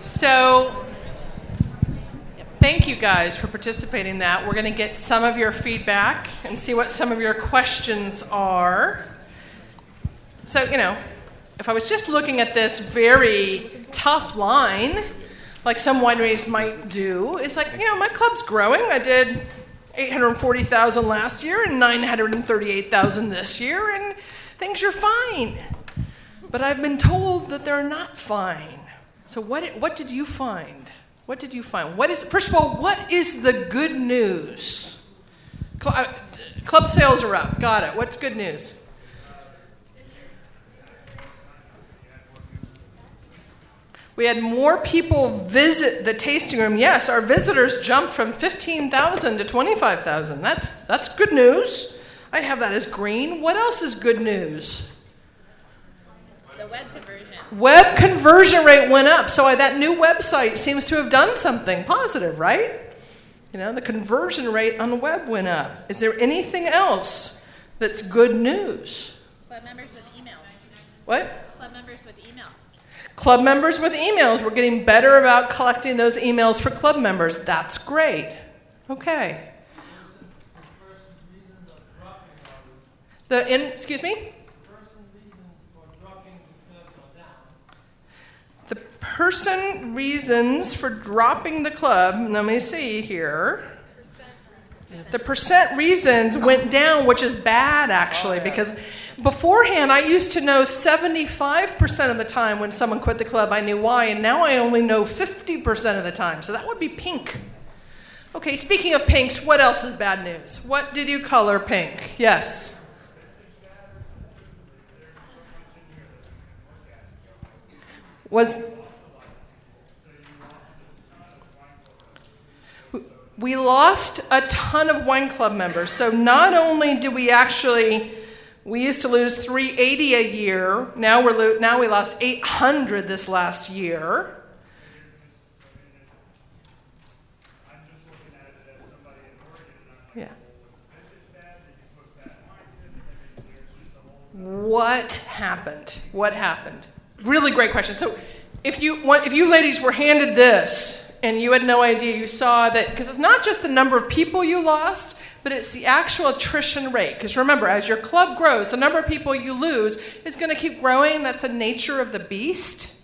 So, thank you guys for participating in that. We're going to get some of your feedback and see what some of your questions are. So, you know, if I was just looking at this very top line, like some wineries might do, it's like, you know, my club's growing. I did 840,000 last year and 938,000 this year, and things are fine. But I've been told that they're not fine. So what, what did you find? What did you find? What is, first of all, what is the good news? Cl- uh, club sales are up. Got it. What's good news? We had more people visit the tasting room. Yes, our visitors jumped from 15,000 to 25,000. That's, that's good news. I have that as green. What else is good news? The web conversion. Web conversion rate went up. So that new website seems to have done something positive, right? You know, the conversion rate on the web went up. Is there anything else that's good news? Club members with emails. What? Club members with emails. Club members with emails. We're getting better about collecting those emails for club members. That's great. Okay. The in excuse me? The person reasons for dropping the club, let me see here. The percent reasons went down, which is bad actually, because beforehand I used to know 75% of the time when someone quit the club, I knew why, and now I only know 50% of the time. So that would be pink. Okay, speaking of pinks, what else is bad news? What did you color pink? Yes. Was we lost a ton of wine club members. So not only do we actually we used to lose 380 a year. Now we're lo- now we lost 800 this last year. Yeah. What happened? What happened? Really great question. So, if you want, if you ladies were handed this and you had no idea, you saw that because it's not just the number of people you lost, but it's the actual attrition rate. Because remember, as your club grows, the number of people you lose is going to keep growing. That's the nature of the beast.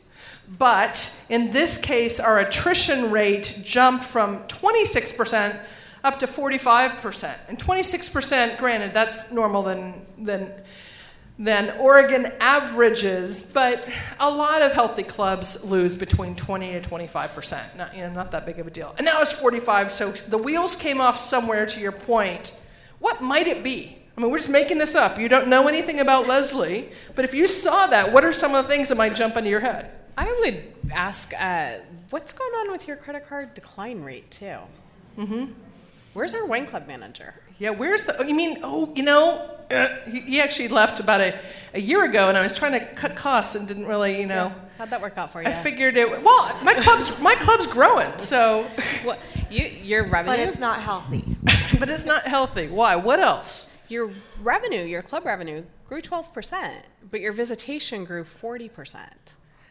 But in this case, our attrition rate jumped from 26% up to 45%. And 26%, granted, that's normal than, than, than Oregon averages, but a lot of healthy clubs lose between 20 to 25%. Not, you know, not that big of a deal. And now it's 45, so the wheels came off somewhere to your point. What might it be? I mean, we're just making this up. You don't know anything about Leslie, but if you saw that, what are some of the things that might jump into your head? I would ask, uh, what's going on with your credit card decline rate too? Mm-hmm. Where's our wine club manager? Yeah, where's the? Oh, you mean? Oh, you know, uh, he, he actually left about a, a year ago, and I was trying to cut costs and didn't really, you know. How'd that work out for you? I figured it. Well, my club's my club's growing, so, What, you, your revenue, But it's not healthy. but it's not healthy. Why? What else? your revenue, your club revenue grew 12%, but your visitation grew 40%.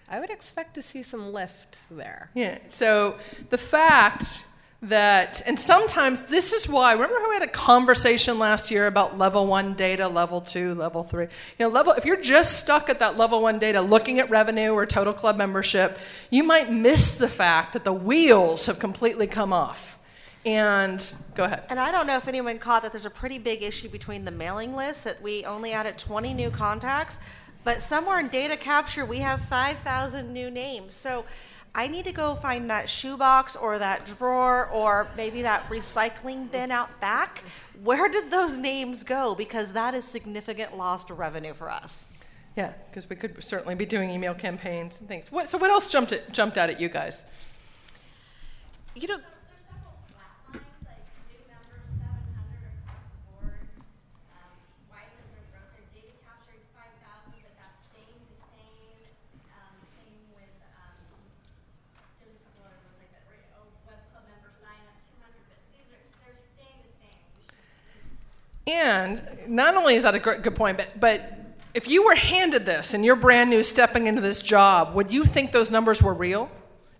I would expect to see some lift there. Yeah. So the fact that, and sometimes this is why. Remember how we had a conversation last year about level one data, level two, level three. You know, level. If you're just stuck at that level one data, looking at revenue or total club membership, you might miss the fact that the wheels have completely come off. And go ahead. And I don't know if anyone caught that there's a pretty big issue between the mailing list that we only added 20 new contacts, but somewhere in data capture we have 5,000 new names. So I need to go find that shoebox or that drawer or maybe that recycling bin out back. Where did those names go? Because that is significant lost revenue for us. Yeah, because we could certainly be doing email campaigns and things. What, so what else jumped at, jumped out at you guys? You know, There's several flat lines, like new numbers, seven hundred across the board. Um, why is it their growth? Their data capturing five thousand, but that's staying the same. Um, same with, um, there's a couple other ones like that, right? Oh, web club member sign up, two hundred, but these are, they're staying the same. We should see And not only is that a good point, but, but if you were handed this and you're brand new stepping into this job, would you think those numbers were real?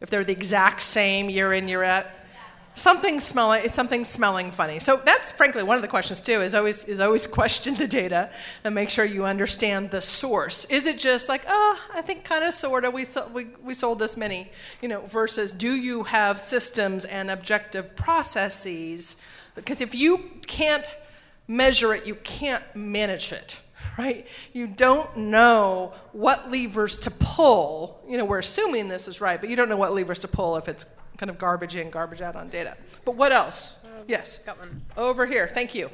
If they're the exact same year in, year out? Something smelling, it's something smelling funny. So that's frankly one of the questions too. Is always is always question the data and make sure you understand the source. Is it just like, oh, I think kind of sorta we we we sold this many, you know, versus do you have systems and objective processes? Because if you can't measure it, you can't manage it, right? You don't know what levers to pull. You know, we're assuming this is right, but you don't know what levers to pull if it's kind of garbage in, garbage out on data. But what else? Um, yes. got one. Over here. Thank you.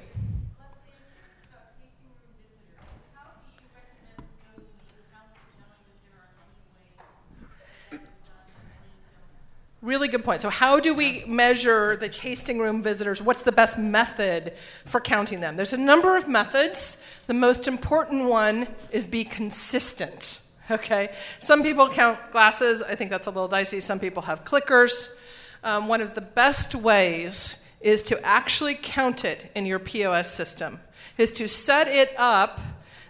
Really good point. So, how do we measure the tasting room visitors? What's the best method for counting them? There's a number of methods. The most important one is be consistent. Okay? Some people count glasses. I think that's a little dicey. Some people have clickers. Um, one of the best ways is to actually count it in your POS system, is to set it up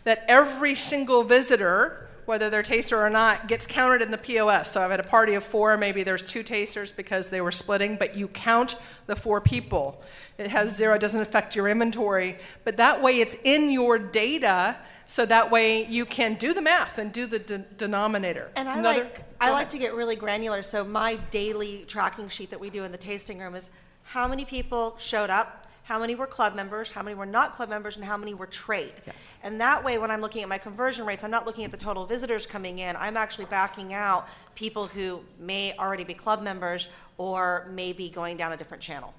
that every single visitor whether they're taster or not, gets counted in the POS. So I've had a party of four, maybe there's two tasters because they were splitting, but you count the four people. It has zero, it doesn't affect your inventory, but that way it's in your data, so that way you can do the math and do the de- denominator. And I Another- like I like to get really granular. So my daily tracking sheet that we do in the tasting room is how many people showed up, how many were club members, how many were not club members, and how many were trade. And that way, when I'm looking at my conversion rates, I'm not looking at the total visitors coming in. I'm actually backing out people who may already be club members or may be going down a different channel.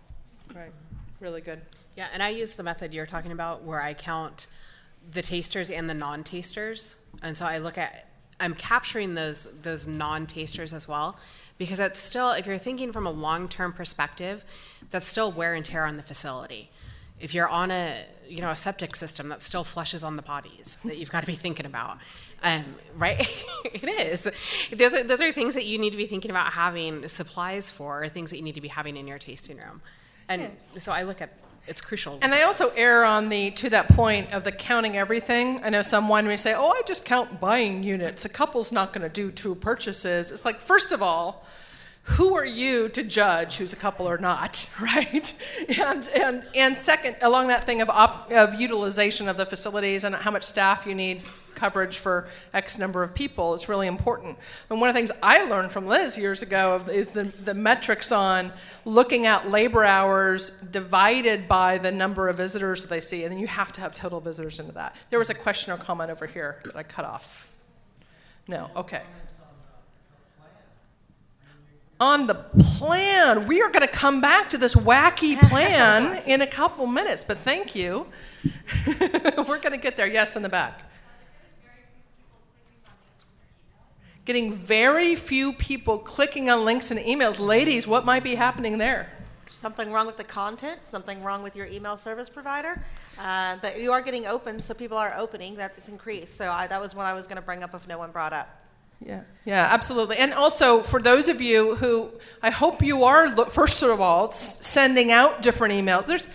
Right, really good. Yeah, and I use the method you're talking about where I count the tasters and the non-tasters. And so I look at I'm capturing those those non-tasters as well because that's still if you're thinking from a long-term perspective, that's still wear and tear on the facility. If you're on a you know a septic system that still flushes on the potties that you've got to be thinking about, um, right? it is. Those are those are things that you need to be thinking about having supplies for, or things that you need to be having in your tasting room, and so I look at it's crucial. And I also err on the to that point of the counting everything. I know some wineries say, "Oh, I just count buying units. A couple's not going to do two purchases." It's like, first of all, who are you to judge who's a couple or not, right? And and and second, along that thing of op, of utilization of the facilities and how much staff you need coverage for X number of people is really important. And one of the things I learned from Liz years ago is the, the metrics on looking at labor hours divided by the number of visitors that they see, and then you have to have total visitors into that. There was a question or comment over here that I cut off. No, okay. On the plan, we are going to come back to this wacky plan in a couple minutes, but thank you. We're going to get there. Yes, in the back. Getting very few people clicking on links and emails. Ladies, what might be happening there? Something wrong with the content, something wrong with your email service provider. Uh, but you are getting open, so people are opening. That's increased. So I, that was what I was going to bring up if no one brought up. Yeah, yeah, absolutely. And also, for those of you who I hope you are, first of all, sending out different emails. There's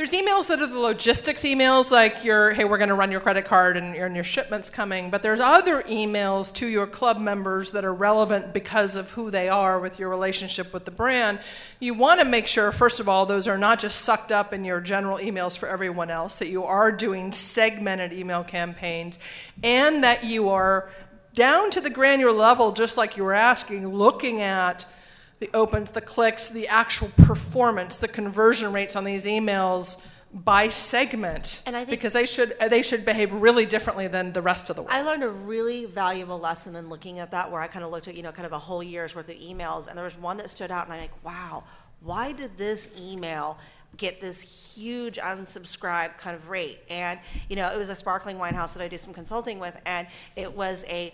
there's emails that are the logistics emails, like your hey, we're going to run your credit card and your, and your shipment's coming. But there's other emails to your club members that are relevant because of who they are with your relationship with the brand. You want to make sure, first of all, those are not just sucked up in your general emails for everyone else. That you are doing segmented email campaigns, and that you are down to the granular level, just like you were asking, looking at the opens, the clicks, the actual performance, the conversion rates on these emails by segment, And I think- because they should uh, they should behave really differently than the rest of the world. I learned a really valuable lesson in looking at that where I kind of looked at, you know, kind of a whole year's worth of emails. And there was one that stood out, and I'm like, wow, why did this email get this huge unsubscribe kind of rate? And, you know, it was a sparkling wine house that I do some consulting with, and it was a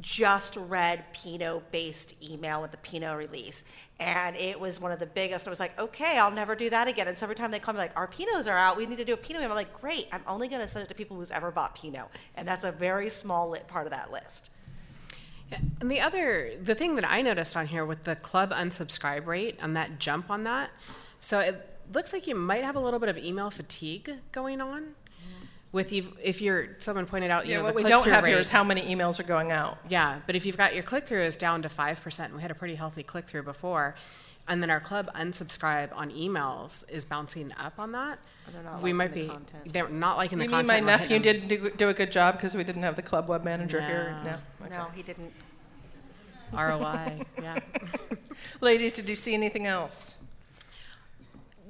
just read Pinot based email with the Pinot release. And it was one of the biggest. I was like, okay, I'll never do that again. And so every time they call me, like, our Pinots are out, we need to do a Pinot. email." I'm like, great, I'm only going to send it to people who's ever bought Pinot. And that's a very small lit part of that list. Yeah, And the other, the thing that I noticed on here with the club unsubscribe rate and that jump on that, so it looks like you might have a little bit of email fatigue going on. With you, if you're, someone pointed out, you yeah, know, what the we don't have here rate- is how many emails are going out. Yeah, but if you've got your click through is down to five percent, and we had a pretty healthy click through before, and then our club unsubscribe on emails is bouncing up on that. Oh, they're not know, we might the be. content. They're not liking You the mean my content. we're nephew didn't do, do a good job because we didn't have the club web manager here? No. No. Okay. No, he didn't. ROI. Yeah. Ladies, did you see anything else?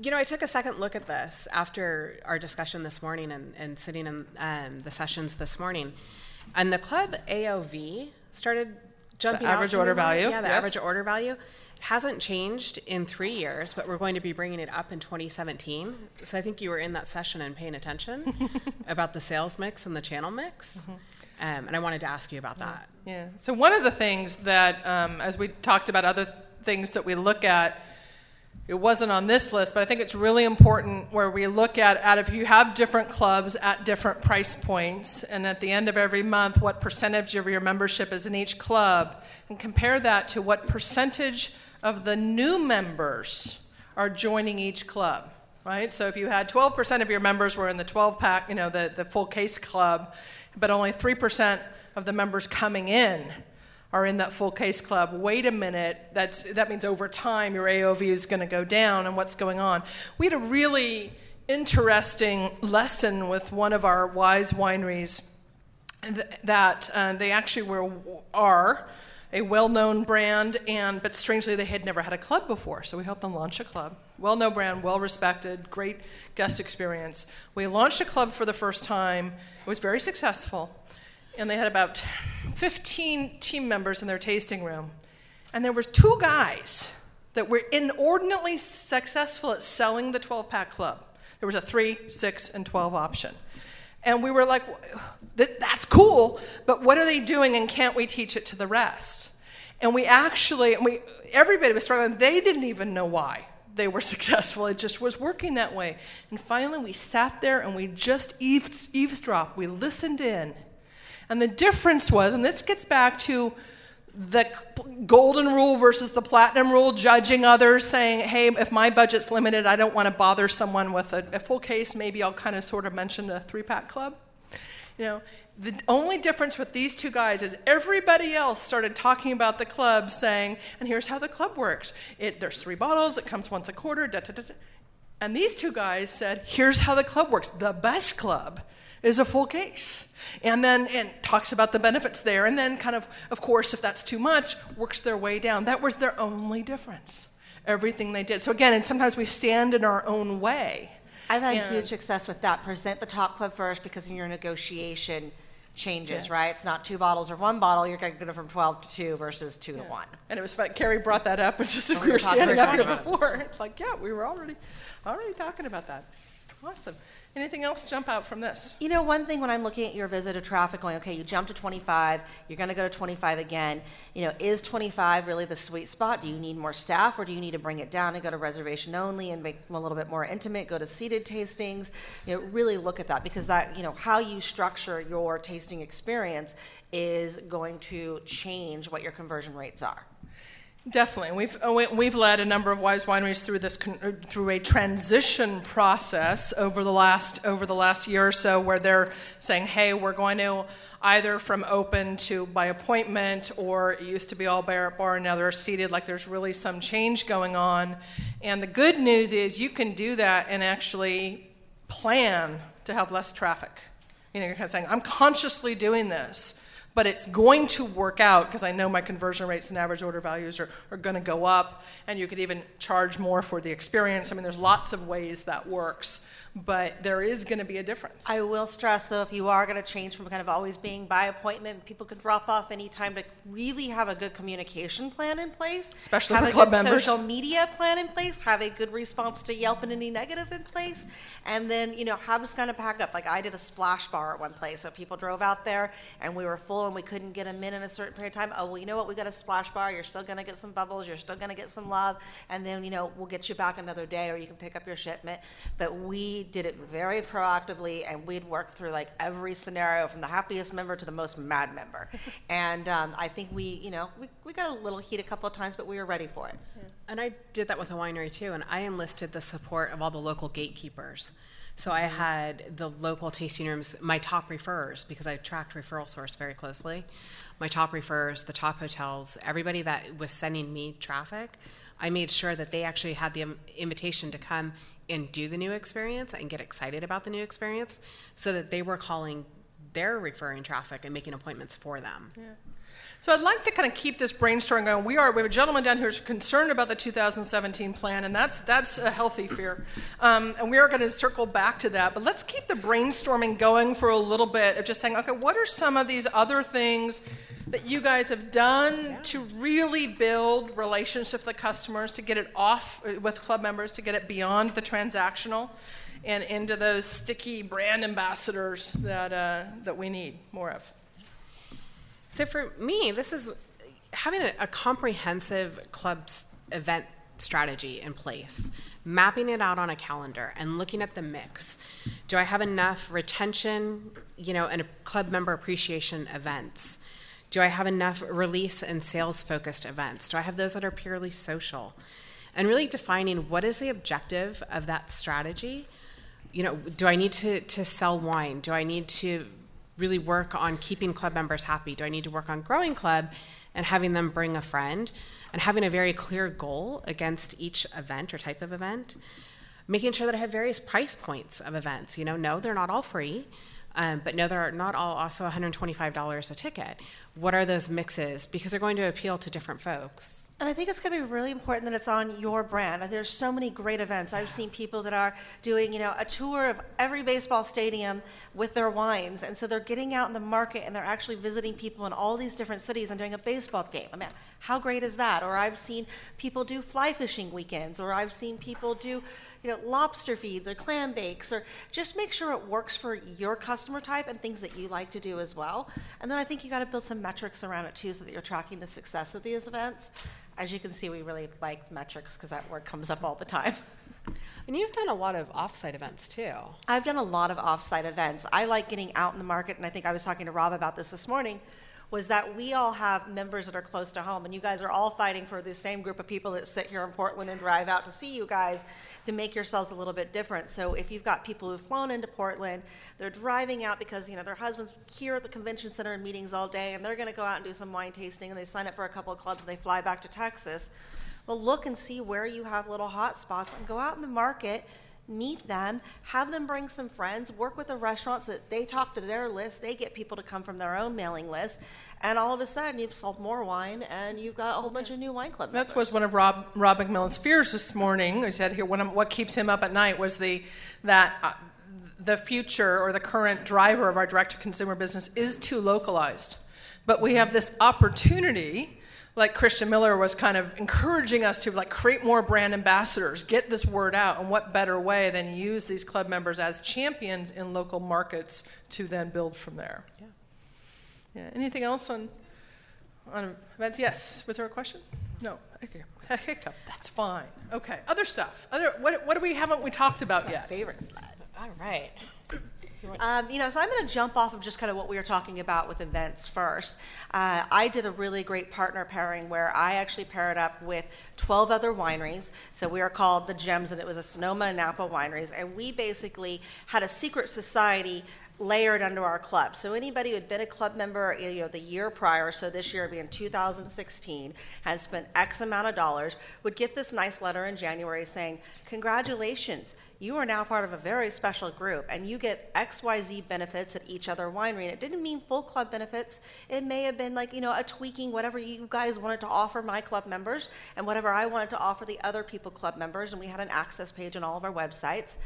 You know, I took a second look at this after our discussion this morning and, and sitting in um, the sessions this morning. And the club AOV started jumping out average order value, Yeah, the yes. average order value hasn't changed in three years, but we're going to be bringing it up in 2017. So I think you were in that session and paying attention about the sales mix and the channel mix. Mm-hmm. Um, and I wanted to ask you about that. Yeah. So one of the things that, um, as we talked about other th- things that we look at, it wasn't on this list, but I think it's really important where we look at, at if you have different clubs at different price points, and at the end of every month, what percentage of your membership is in each club, and compare that to what percentage of the new members are joining each club, right? So if you had 12% of your members were in the 12 pack, you know, the, the full case club, but only 3% of the members coming in are in that full case club. Wait a minute, that's, that means over time your AOV is going to go down and what's going on. We had a really interesting lesson with one of our WISE wineries th- that uh, they actually were are a well-known brand and but strangely they had never had a club before so we helped them launch a club well-known brand well-respected great guest experience we launched a club for the first time it was very successful and they had about 15 team members in their tasting room and there were two guys that were inordinately successful at selling the 12-pack club there was a 3 6 and 12 option And we were like, that's cool, but what are they doing and can't we teach it to the rest? And we actually, and we, everybody was struggling. They didn't even know why they were successful. It just was working that way. And finally, we sat there and we just eaves, eavesdropped. We listened in. And the difference was, and this gets back to the golden rule versus the platinum rule, judging others, saying, hey, if my budget's limited, I don't want to bother someone with a, a full case. Maybe I'll kind of sort of mention a three pack club. You know, the only difference with these two guys is everybody else started talking about the club, saying, and here's how the club works. It, there's three bottles, it comes once a quarter, da, da, da. And these two guys said, here's how the club works. The best club is a full case. And then and talks about the benefits there, and then kind of, of course, if that's too much, works their way down. That was their only difference. Everything they did. So again, and sometimes we stand in our own way. I've had And- huge success with that. Present the top club first because in your negotiation changes, Yeah. right? It's not two bottles or one bottle. You're going to go from 12 to 2 versus 2 to 1. And it was fun. Carrie brought that up, and just we we were standing up here before, it's like, yeah, we were already, already talking about that. Awesome. Anything else jump out from this? You know, one thing when I'm looking at your visit of traffic, going, okay, you jumped to 25, you're going to go to 25 again. You know, is 25 really the sweet spot? Do you need more staff, or do you need to bring it down and go to reservation only and make them a little bit more intimate? Go to seated tastings. You know, really look at that because that, you know, how you structure your tasting experience is going to change what your conversion rates are. Definitely. We've, uh, we- we've led a number of WISE wineries through this uh, through a transition process over the last over the last year or so where they're saying, "Hey, we're going to either from open to by appointment or it used to be all bar at bar now they're seated like there's really some change going on." And the good news is you can do that and actually plan to have less traffic. You know, you're kind of saying, "I'm consciously doing this." But it's going to work out because I know my conversion rates and average order values are, are going to go up, and you could even charge more for the experience. I mean, there's lots of ways that works, but there is going to be a difference. I will stress though, if you are going to change from kind of always being by appointment, people can drop off anytime to really have a good communication plan in place. Especially have for a club good members. Social media plan in place, have a good response to Yelp and any negative in place, and then, you know, have us kind of pack up. Like I did a splash bar at one place, so people drove out there and we were full and we couldn't get them in in a certain period of time. Oh, well, you know what? We got a splash bar. You're still going to get some bubbles. You're still going to get some love. And then, you know, we'll get you back another day or you can pick up your shipment. But we did it very proactively and we'd work through like every scenario from the happiest member to the most mad member. and um, I think we, you know, we, we got a little heat a couple of times, but we were ready for it. And I did that with a winery too, and I enlisted the support of all the local gatekeepers. So I had the local tasting rooms, my top referrers, because I tracked referral source very closely. My top referrers, the top hotels, everybody that was sending me traffic, I made sure that they actually had the invitation to come and do the new experience and get excited about the new experience so that they were calling their referring traffic and making appointments for them. So I'd like to kind of keep this brainstorming going. We are we have a gentleman down here who's concerned about the 2017 plan, and that's that's a healthy fear. Um, and we are going to circle back to that. But let's keep the brainstorming going for a little bit of just saying, okay, what are some of these other things that you guys have done to really build relationships with the customers, to get it off uh, with club members, to get it beyond the transactional, and into those sticky brand ambassadors that uh, that we need more of. So for me, this is having a, a comprehensive club's event strategy in place, mapping it out on a calendar, and looking at the mix. Do I have enough retention, you know, and club member appreciation events? Do I have enough release and sales focused events? Do I have those that are purely social? And really defining what is the objective of that strategy you know, do I need to, to sell wine? Do I need to really work on keeping club members happy? Do I need to work on growing club and having them bring a friend and having a very clear goal against each event or type of event? Making sure that I have various price points of events. You know, no, they're not all free. Um, but no, they're not all also $125 a ticket. what are those mixes because they're going to appeal to different folks. And I think it's going to be really important that it's on your brand. There's so many great events. I've seen people that are doing, you know, a tour of every baseball stadium with their wines, and so they're getting out in the market and they're actually visiting people in all these different cities and doing a baseball game. I mean, how great is that? Or I've seen people do fly fishing weekends, or I've seen people do, you know, lobster feeds or clam bakes, or just make sure it works for your customer type and things that you like to do as well. And then I think you got to build some metrics around it too, so that you're tracking the success of these events. As you can see, we really like metrics because that word comes up all the time. And you've done a lot of offsite events too. I've done a lot of offsite events. I like getting out in the market, and I think I was talking to Rob about this this morning. Was that we all have members that are close to home, and you guys are all fighting for the same group of people that sit here in Portland and drive out to see you guys to make yourselves a little bit different. So if you've got people who've flown into Portland, they're driving out because you know their husband's here at the convention center in meetings all day, and they're going to go out and do some wine tasting, and they sign up for a couple of clubs, and they fly back to Texas. Well, look and see where you have little hot spots and go out in the market, meet them, have them bring some friends, work with the restaurants that they talk to their list, they get people to come from their own mailing list, and all of a sudden you've sold more wine and you've got a whole bunch of new wine club members. That was one of Rob, Rob McMillan's fears this morning. He said here, one of, what keeps him up at night was the, that uh, the future or the current driver of our direct-to-consumer business is too localized. But we have this opportunity, like Christian Miller was kind of encouraging us to like create more brand ambassadors, get this word out, and what better way than use these club members as champions in local markets to then build from there. Yeah. Yeah. Anything else on on events? Yes. Was there a question? No. Okay. A hiccup. That's fine. Okay. Other stuff. Other what what do we haven't we talked about yet? favorite slide. All right. Um, you know, so I'm going to jump off of just kind of what we were talking about with events first. Uh, I did a really great partner pairing where I actually paired up with 12 other wineries. So we are called the Gems, and it was a Sonoma and Napa wineries, and we basically had a secret society layered under our club. So anybody who had been a club member, you know, the year prior, so this year being 2016, had spent X amount of dollars, would get this nice letter in January saying, "Congratulations, you are now part of a very special group, and you get XYZ benefits at each other winery." And it didn't mean full club benefits. It may have been like you know a tweaking, whatever you guys wanted to offer my club members, and whatever I wanted to offer the other people club members. And we had an access page on all of our websites.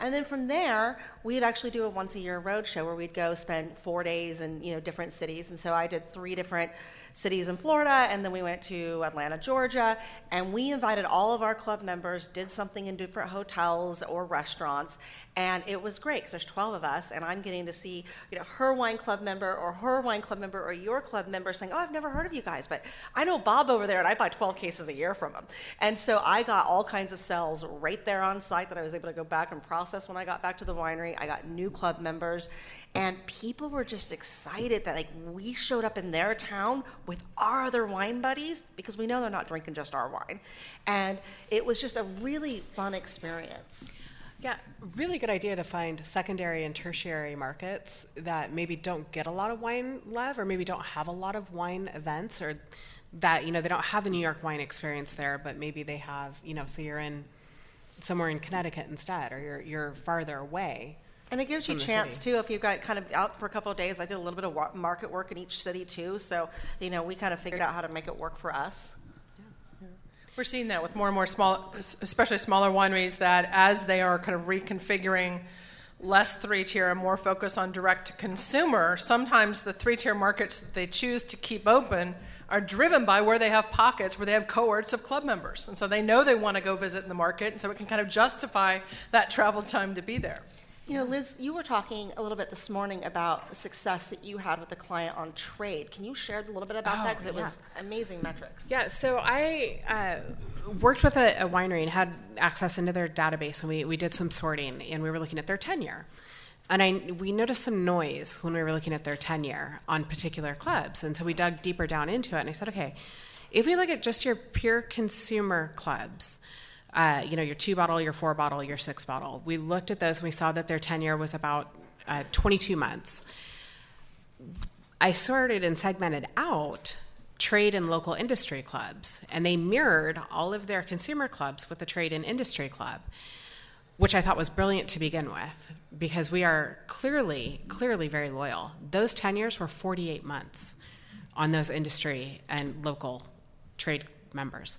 And then from there, we'd actually do a once a year road show where we'd go spend four days in you know different cities. And so I did three different cities in Florida, and then we went to Atlanta, Georgia, and we invited all of our club members, did something in different hotels or restaurants, and it was great because there's 12 of us, and I'm getting to see you know her wine club member or her wine club member or your club member saying, "Oh, I've never heard of you guys, but I know Bob over there, and I buy 12 cases a year from him." And so I got all kinds of sales right there on site that I was able to go back and process when I got back to the winery. I got new club members, and people were just excited that like we showed up in their town with our other wine buddies because we know they're not drinking just our wine, and it was just a really fun experience. Yeah, really good idea to find secondary and tertiary markets that maybe don't get a lot of wine love or maybe don't have a lot of wine events or that, you know, they don't have the New York wine experience there, but maybe they have, you know, so you're in somewhere in Connecticut instead or you're, you're farther away. And it gives you a chance city. too, if you got kind of out for a couple of days. I did a little bit of wa- market work in each city too, so you know we kind of figured out how to make it work for us. We're seeing that with more and more small, especially smaller wineries, that as they are kind of reconfiguring less three tier and more focus on direct to consumer, sometimes the three tier markets that they choose to keep open are driven by where they have pockets where they have cohorts of club members. And so they know they want to go visit in the market, and so it can kind of justify that travel time to be there. You know, Liz, you were talking a little bit this morning about the success that you had with a client on trade. Can you share a little bit about that? Because it was amazing metrics. Yeah, so I uh, worked with a, a winery and had access into their database, and we, we did some sorting, and we were looking at their tenure. And I, we noticed some noise when we were looking at their tenure on particular clubs. And so we dug deeper down into it, and I said, okay, if we look at just your pure consumer clubs, uh, you know, your two bottle, your four bottle, your six bottle, we looked at those and we saw that their tenure was about uh, 22 months. I sorted and segmented out trade and local industry clubs, and they mirrored all of their consumer clubs with the trade and industry club, which I thought was brilliant to begin with because we are clearly, clearly very loyal. Those tenures were 48 months on those industry and local trade members.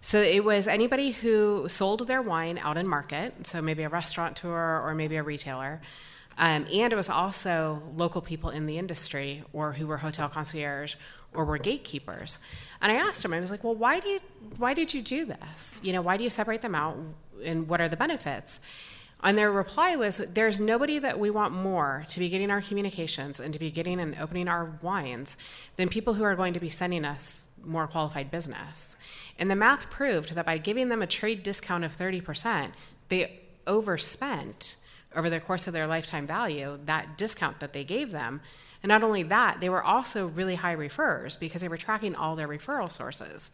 So it was anybody who sold their wine out in market, so maybe a restaurateur or maybe a retailer. Um, and it was also local people in the industry or who were hotel concierge or were gatekeepers. And I asked him, I was like, well, why, do you, why did you do this? You know, why do you separate them out and what are the benefits? And their reply was, there's nobody that we want more to be getting our communications and to be getting and opening our wines than people who are going to be sending us more qualified business. And the math proved that by giving them a trade discount of 30%, they overspent over the course of their lifetime value that discount that they gave them. And not only that, they were also really high referrers because they were tracking all their referral sources.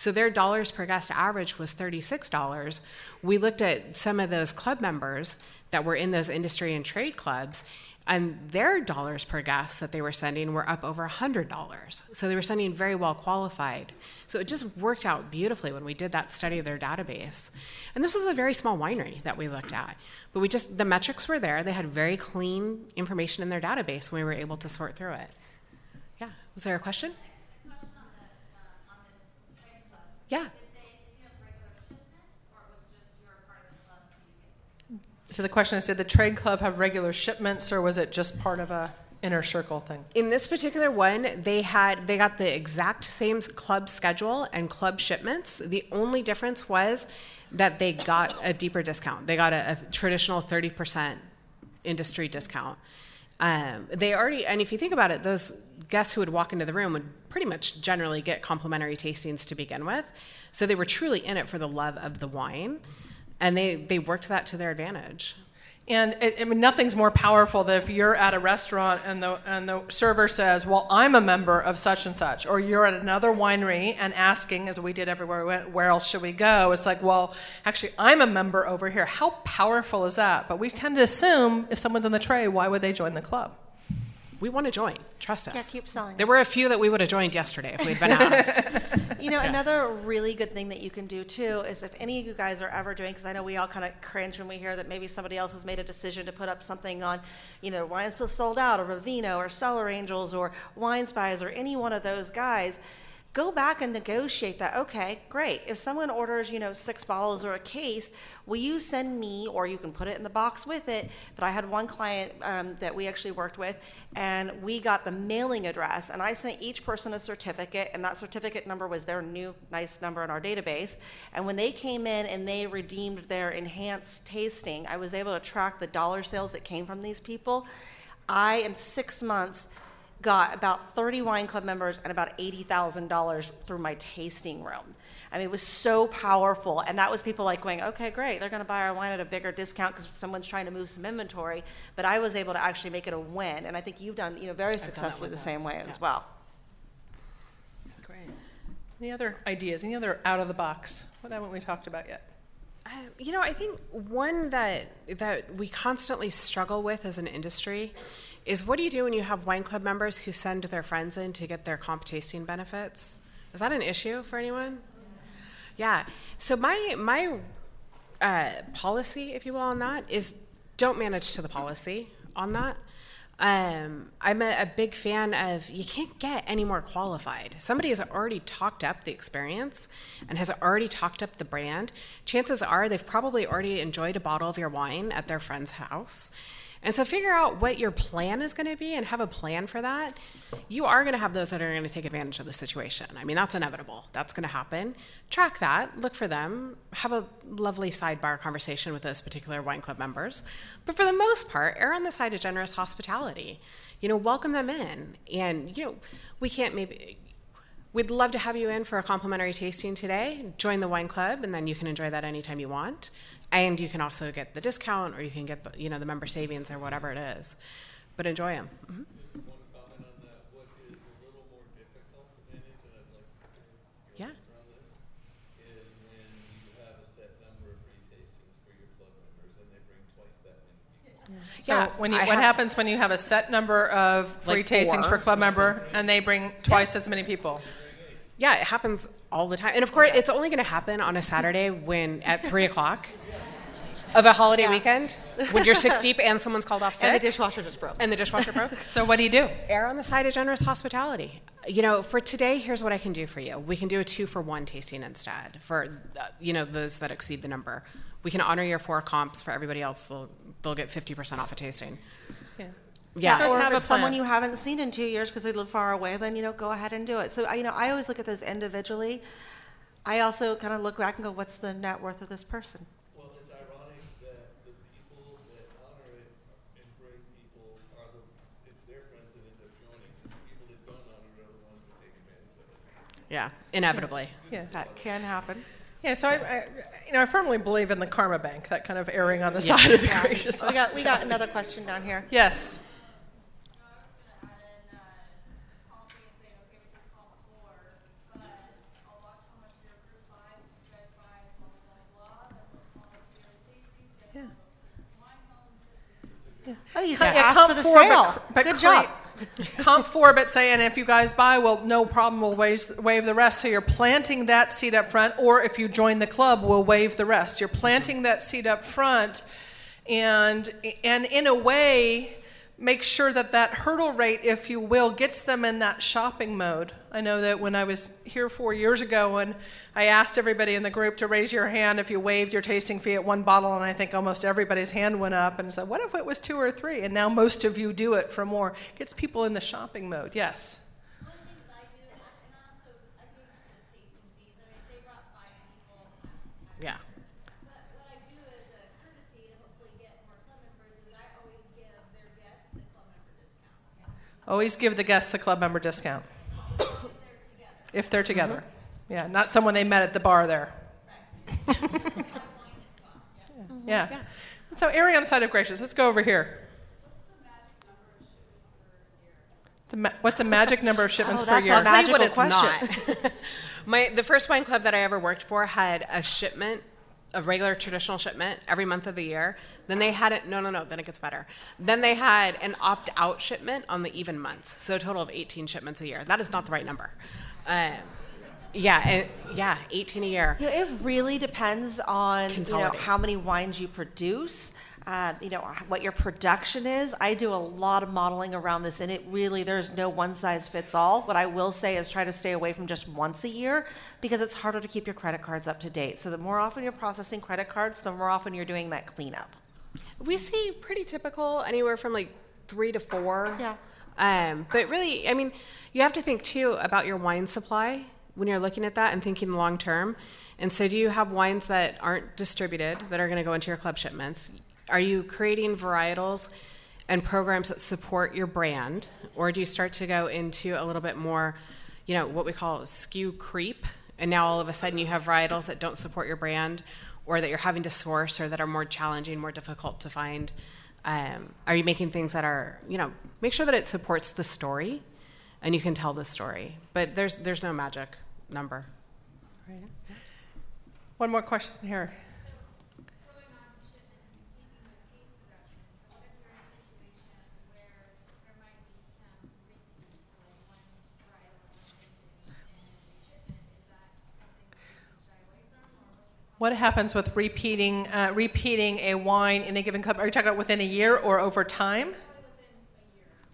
So their dollars per guest average was $36. We looked at some of those club members that were in those industry and trade clubs, and their dollars per guest that they were sending were up over $100. So they were sending very well qualified. So it just worked out beautifully when we did that study of their database. And this was a very small winery that we looked at. But we just, the metrics were there. They had very clean information in their database, and we were able to sort through it. Yeah. Was there a question? A question on the, uh, on this trade club. Yeah. Did they, did you have regular shipments, or was just you're a part of the club, so you get this? So the question is, did the trade club have regular shipments, or was it just part of a inner circle thing? In this particular one, they had they got the exact same club schedule and club shipments. The only difference was that they got a deeper discount. They got a, a traditional thirty percent industry discount. Um, they already, and if you think about it, those guests who would walk into the room would pretty much generally get complimentary tastings to begin with. So they were truly in it for the love of the wine, and they they worked that to their advantage. And it, I mean, nothing's more powerful than if you're at a restaurant and the and the server says, "Well, I'm a member of such and such," or you're at another winery and asking, as we did everywhere we went, "Where else should we go?" It's like, "Well, actually, I'm a member over here." How powerful is that? But we tend to assume if someone's on the tray, why would they join the club? We want to join. Trust us. Yeah, keep selling There us. were a few that we would have joined yesterday if we'd been asked. You know, another really good thing that you can do too is if any of you guys are ever doing, because I know we all kind of cringe when we hear that maybe somebody else has made a decision to put up something on, you know, Wines Till Sold Out or Ravino or Cellar Angels or Wine Spies or any one of those guys. Go back and negotiate that. Okay, great. If someone orders, you know, six bottles or a case, will you send me, or you can put it in the box with it? But I had one client um, that we actually worked with, and we got the mailing address, and I sent each person a certificate, and that certificate number was their new nice number in our database. And when they came in and they redeemed their enhanced tasting, I was able to track the dollar sales that came from these people. I, in six months, got about 30 wine club members and about $80,000 through my tasting room. I mean, it was so powerful. And that was people like going, okay, great, they're going to buy our wine at a bigger discount because someone's trying to move some inventory. But I was able to actually make it a win. And I think you've done, you know, very successfully the same way as well. Great. Any other ideas? Any other out of the box? What haven't we talked about yet? Uh, you know, I think one that that we constantly struggle with as an industry is what do you do when you have wine club members who send their friends in to get their comp tasting benefits? Is that an issue for anyone? Yeah. So my my uh, policy, if you will, on that is don't manage to the policy on that. Um, I'm a, a big fan of you can't get any more qualified. Somebody has already talked up the experience and has already talked up the brand. Chances are they've probably already enjoyed a bottle of your wine at their friend's house. And so figure out what your plan is going to be and have a plan for that. You are going to have those that are going to take advantage of the situation. I mean, that's inevitable. That's going to happen. Track that, look for them, have a lovely sidebar conversation with those particular wine club members. But for the most part, err on the side of generous hospitality. You know, welcome them in. And, you know, we can't maybe We'd love to have you in for a complimentary tasting today. Join the wine club, and then you can enjoy that anytime you want. And you can also get the discount, or you can get the, you know the member savings or whatever it is. But enjoy them. hmm Just one comment on that, what is a little more difficult to manage, and I'd like to hear Yeah. your answer on this, is when you have a set number of free tastings for your club members and they bring twice that many. So Yeah, when you, I what have- happens when you have a set number of free Like tastings for club or member and they bring twice as many people? Yeah, it happens all the time. And of course, it's only going to happen on a Saturday when at three o'clock. Of a holiday weekend, when you're six deep and someone's called off sick, And the dishwasher just broke. and the dishwasher broke. So what do you do? err on the side of generous hospitality. You know, for today, here's what I can do for you. We can do a two for one tasting instead for, uh, you know, those that exceed the number. We can honor your four comps for everybody else. They'll, they'll get 50% off a tasting. Yeah. Yeah. Let's or have if a it's someone you haven't seen in two years because they live far away, then you know go ahead and do it. So you know I always look at those individually. I also kind of look back and go, what's the net worth of this person? Well, it's ironic that the people that honor it and bring people are the, it's their friends that end up joining. The people that don't honor it are the ones that take advantage of it. Yeah, inevitably. Yeah. That can happen. Yeah, so I, I, you know, I firmly believe in the karma bank, that kind of erring on the side of the gracious. We got we got another question down here. Yes. I was gonna add in, uh, call three and say, okay, we can call four, but I'll watch how much your group buys, if you guys buy, blah, blah, blah, blah, then we'll call it the other tastings, you guys will wine homes, Oh, you Yeah, can ask comp for the four, but sale. but Good create- job. Comp four, but say, and if you guys buy, well, no problem, we'll waive, waive the rest. So you're planting that seed up front, or if you join the club, we'll waive the rest. You're planting that seed up front, and and in a way, make sure that that hurdle rate, if you will, gets them in that shopping mode. I know that when I was here four years ago, and I asked everybody in the group to raise your hand if you waived your tasting fee at one bottle, and I think almost everybody's hand went up and said, "What if it was two or three? And now most of you do it for more. It Gets people in the shopping mode. Yes. One of the things I do, and I- and also, I gauge the tasting fees, I mean, if they brought five people, Yeah. But what I do as a courtesy to hopefully get more club members is I always give their guests the club member discount. Always give the guests the club member discount If they're together. Uh-huh. if they're together. Yeah, not someone they met at the bar there. yeah. Oh so erring on the side of gracious. Let's go over here. The ma- What's the magic number of oh, shipments Oh, per that's year? a I'll tell you what magical it's not. My the first wine club that I ever worked for had a shipment, a regular traditional shipment every month of the year. Then they had it. No, no, no. Then it gets better. Then they had an opt-out shipment on the even months. So a total of 18 shipments a year. That is not the right number. Um, yeah, and, yeah, 18 a year. You know, it really depends on you know how many wines you produce. Uh, you know what your production is. I do a lot of modeling around this, and it really there's no one size fits all. What I will say is try to stay away from just once a year because it's harder to keep your credit cards up to date. So the more often you're processing credit cards, the more often you're doing that cleanup. We see pretty typical, anywhere from like three to four. Yeah. Um, but really, I mean, you have to think too about your wine supply when you're looking at that and thinking long term. And so, do you have wines that aren't distributed that are going to go into your club shipments? Are you creating varietals and programs that support your brand, or do you start to go into a little bit more, you know, what we call SKU creep? And now all of a sudden you have varietals that don't support your brand, or that you're having to source, or that are more challenging, more difficult to find. Um, are you making things that are, you know, make sure that it supports the story, and you can tell the story. But there's there's no magic number. One more question here. Going on to shipment and speaking of case production, so what if you're in a situation where there might be some repeat, like one varietal, one vintage, and shipment, is that something that you can shy away from, or what's your What happens with repeating uh, repeating a wine in a given club? Are you talking about within a year or over time?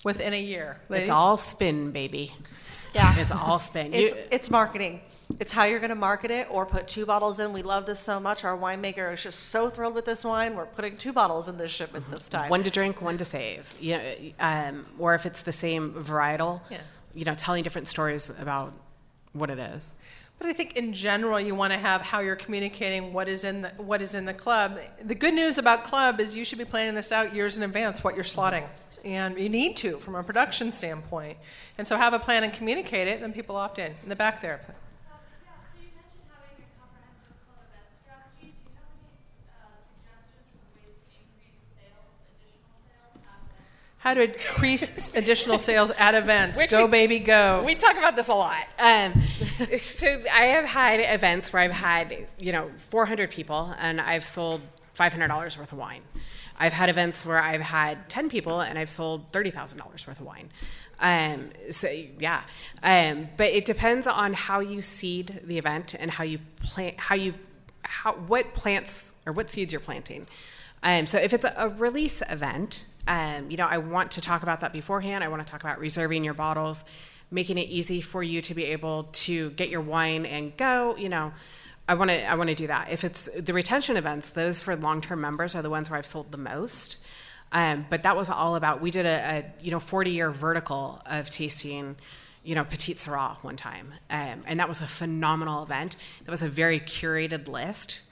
Within a year. Ladies? It's all spin, baby. Yeah. It's all spin. It's, You- it's marketing. It's how you're going to market it or put two bottles in. We love this so much. Our winemaker is just so thrilled with this wine. We're putting two bottles in this shipment this time. one to drink, one to save. You know, um, or if it's the same varietal, Yeah. you know, telling different stories about what it is. But I think in general, you want to have how you're communicating what is in the, what is in the club. The good news about club is you should be planning this out years in advance what you're slotting, and you need to from a production standpoint. And so have a plan and communicate it. Then people opt in in the back there. Yeah, so you mentioned having a comprehensive club event strategy. Do you have any uh, suggestions for ways to increase sales, additional sales at events? How to increase additional sales at events. Which- go baby go. We talk about this a lot. Um, so I have had events where I've had, you know, 400 people and I've sold $500 worth of wine. I've had events where I've had 10 people and I've sold $30,000 worth of wine. Um, so yeah, um, but it depends on how you seed the event and how you plant, how you how, what plants or what seeds you're planting. Um, so if it's a, a release event, um, you know, I want to talk about that beforehand. I want to talk about reserving your bottles, making it easy for you to be able to get your wine and go. You know, I want to I want to do that. If it's the retention events, those for long-term members are the ones where I've sold the most. Um, but that was all about. We did a, a you know 40-year vertical of tasting you know, Petite Sirah one time. Um, and that was a phenomenal event. That was a very curated list.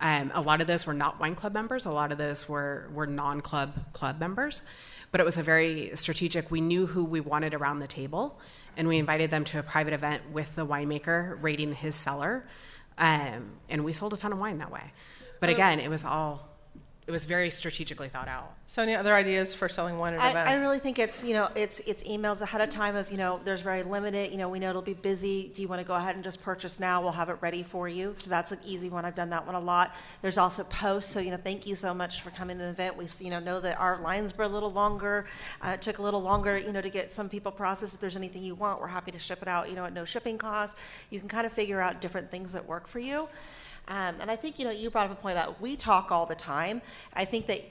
Um, a lot of those were not wine club members. A lot of those were, were non-club club members. But it was a very strategic. We knew who we wanted around the table, and we invited them to a private event with the winemaker rating his cellar, um, and we sold a ton of wine that way. But again, it was all, it was very strategically thought out. So, any other ideas for selling wine at I, events? I really think it's you know it's it's emails ahead of time of you know there's very limited you know we know it'll be busy. Do you want to go ahead and just purchase now? We'll have it ready for you. So that's an easy one. I've done that one a lot. There's also posts so you know thank you so much for coming to the event. We you know know that our lines were a little longer uh, it took a little longer you know to get some people processed. If there's anything you want we're happy to ship it out you know at no shipping cost. You can kind of figure out different things that work for you um, and I think you know you brought up a point about we talk all the time. I think that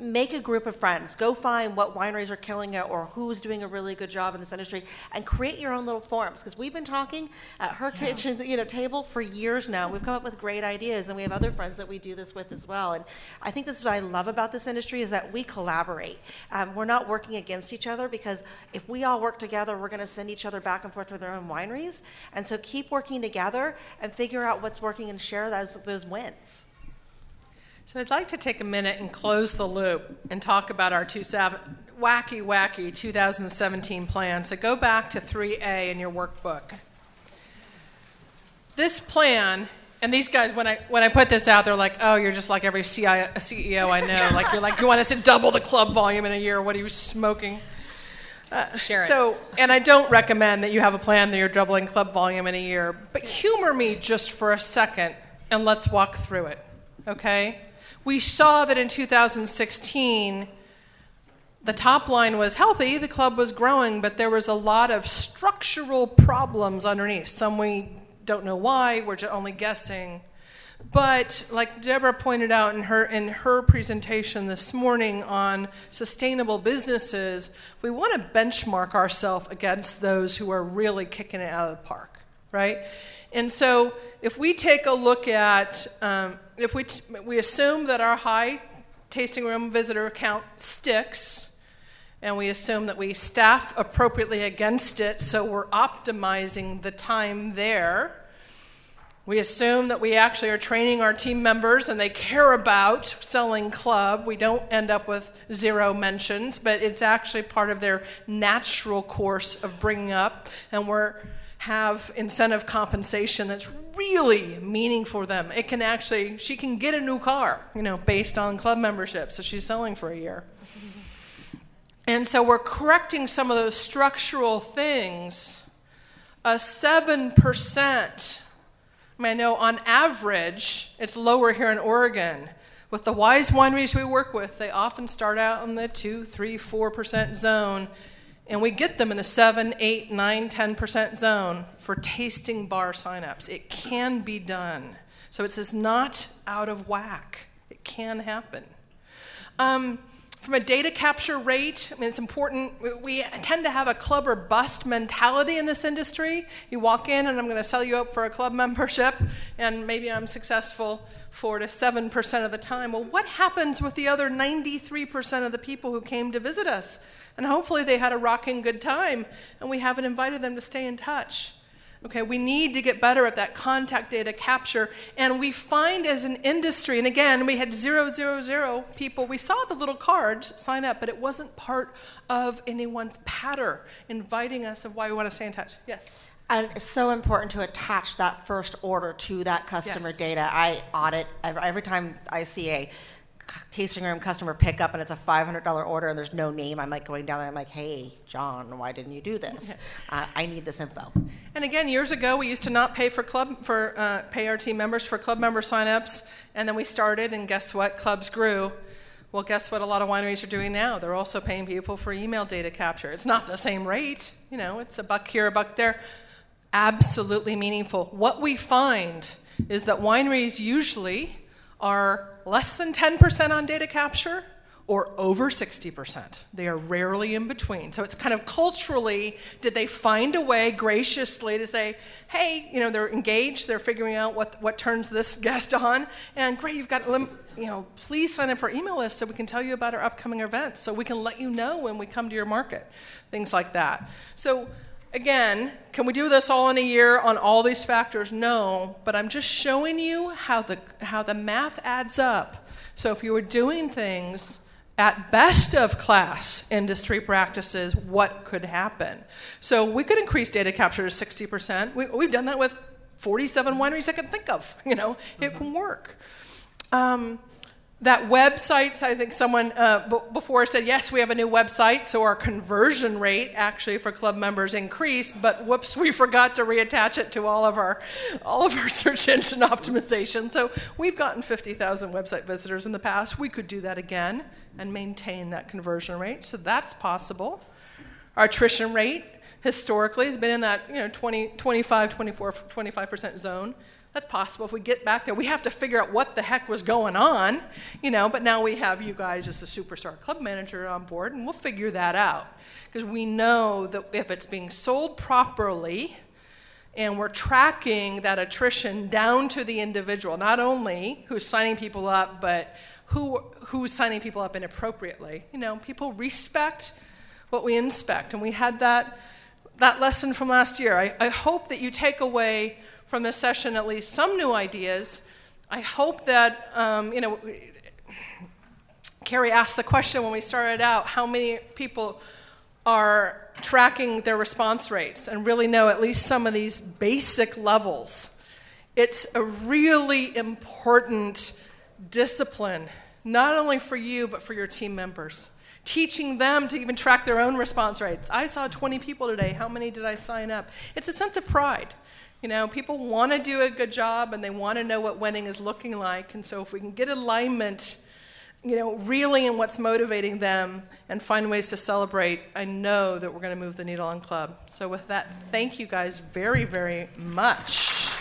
make a group of friends. Go find what wineries are killing it or who's doing a really good job in this industry and create your own little forums. Because we've been talking at her kitchen you know, table for years now. We've come up with great ideas and we have other friends that we do this with as well. And I think this is what I love about this industry is that we collaborate. Um, we're not working against each other because if we all work together, we're going to send each other back and forth to their own wineries. And so keep working together and figure out what's working and share those, those wins. So I'd like to take a minute and close the loop and talk about our two sav- wacky, wacky 2017 plan. So go back to 3A in your workbook. This plan, and these guys, when I when I put this out, they're like, "Oh, you're just like every CIO, CEO I know. like you're like you want us to double the club volume in a year. What are you smoking?" Uh, Share it. So, and I don't recommend that you have a plan that you're doubling club volume in a year, but humor me just for a second and let's walk through it, okay? We saw that in 2016, the top line was healthy, the club was growing, but there was a lot of structural problems underneath. Some we don't know why, we're only guessing. But like Deborah pointed out in her in her presentation this morning on sustainable businesses, we want to benchmark ourselves against those who are really kicking it out of the park, right? And so if we take a look at um, if we t- we assume that our high tasting room visitor count sticks, and we assume that we staff appropriately against it, so we're optimizing the time there. We assume that we actually are training our team members and they care about selling club. We don't end up with zero mentions, but it's actually part of their natural course of bringing up, and we're have incentive compensation that's really meaningful for them. It can actually, she can get a new car, you know, based on club membership, so she's selling for a year. And so we're correcting some of those structural things. A 7%, I mean, I know on average, it's lower here in Oregon. With the WISE wineries we work with, they often start out in the 2, 3, 4% zone, and we get them in the 7, 8, 9, 10% zone for tasting bar signups. It can be done. So it's just not out of whack. It can happen. Um, from a data capture rate, I mean, it's important. We, we tend to have a club or bust mentality in this industry. You walk in, and I'm going to sell you up for a club membership, and maybe I'm successful four to seven percent of the time. Well, what happens with the other 93% of the people who came to visit us? And hopefully they had a rocking good time, and we haven't invited them to stay in touch. Okay, we need to get better at that contact data capture. And we find as an industry, and again, we had zero, zero, zero people. We saw the little cards sign up, but it wasn't part of anyone's patter inviting us of why we want to stay in touch. Yes. And it's so important to attach that first order to that customer Yes. data. I audit every, every time I see a tasting room customer pickup and it's a $500 order and there's no name. I'm like going down there. I'm like, hey, John, why didn't you do this? Uh, I need this info. And again, years ago, we used to not pay for club for uh, pay our team members for club member signups, and then we started, and guess what? Clubs grew. Well, guess what? A lot of wineries are doing now. They're also paying people for email data capture. It's not the same rate, you know. It's a buck here, a buck there. Absolutely meaningful. What we find is that wineries usually are less than 10% on data capture or over 60%. They are rarely in between. So it's kind of culturally, did they find a way graciously to say, hey, you know, they're engaged, they're figuring out what, what turns this guest on, and great, you've got, you know, please sign up for email list so we can tell you about our upcoming events, so we can let you know when we come to your market, things like that. So again, can we do this all in a year on all these factors? No, but I'm just showing you how the, how the math adds up. So if you were doing things at best of class industry practices, what could happen? So we could increase data capture to 60%. We, we've done that with 47 wineries I can think of. You know, it can work. Um, that website, I think someone uh, b- before said, yes, we have a new website, so our conversion rate actually for club members increased, but whoops, we forgot to reattach it to all of our, all of our search engine optimization. So we've gotten 50,000 website visitors in the past. We could do that again and maintain that conversion rate, so that's possible. Our attrition rate historically has been in that you know 20, 25, 24, 25% zone. That's possible if we get back there. We have to figure out what the heck was going on, you know, but now we have you guys as the superstar club manager on board, and we'll figure that out. Because we know that if it's being sold properly, and we're tracking that attrition down to the individual, not only who's signing people up, but who, who's signing people up inappropriately. You know, people respect what we inspect, and we had that, that lesson from last year. I, I hope that you take away from this session at least some new ideas. I hope that, um, you know, Carrie asked the question when we started out how many people are tracking their response rates and really know at least some of these basic levels. It's a really important discipline, not only for you, but for your team members. Teaching them to even track their own response rates. I saw 20 people today. How many did I sign up? It's a sense of pride. You know, people want to do a good job and they want to know what winning is looking like. And so if we can get alignment, you know, really in what's motivating them and find ways to celebrate, I know that we're going to move the needle on club. So with that, thank you guys very, very much.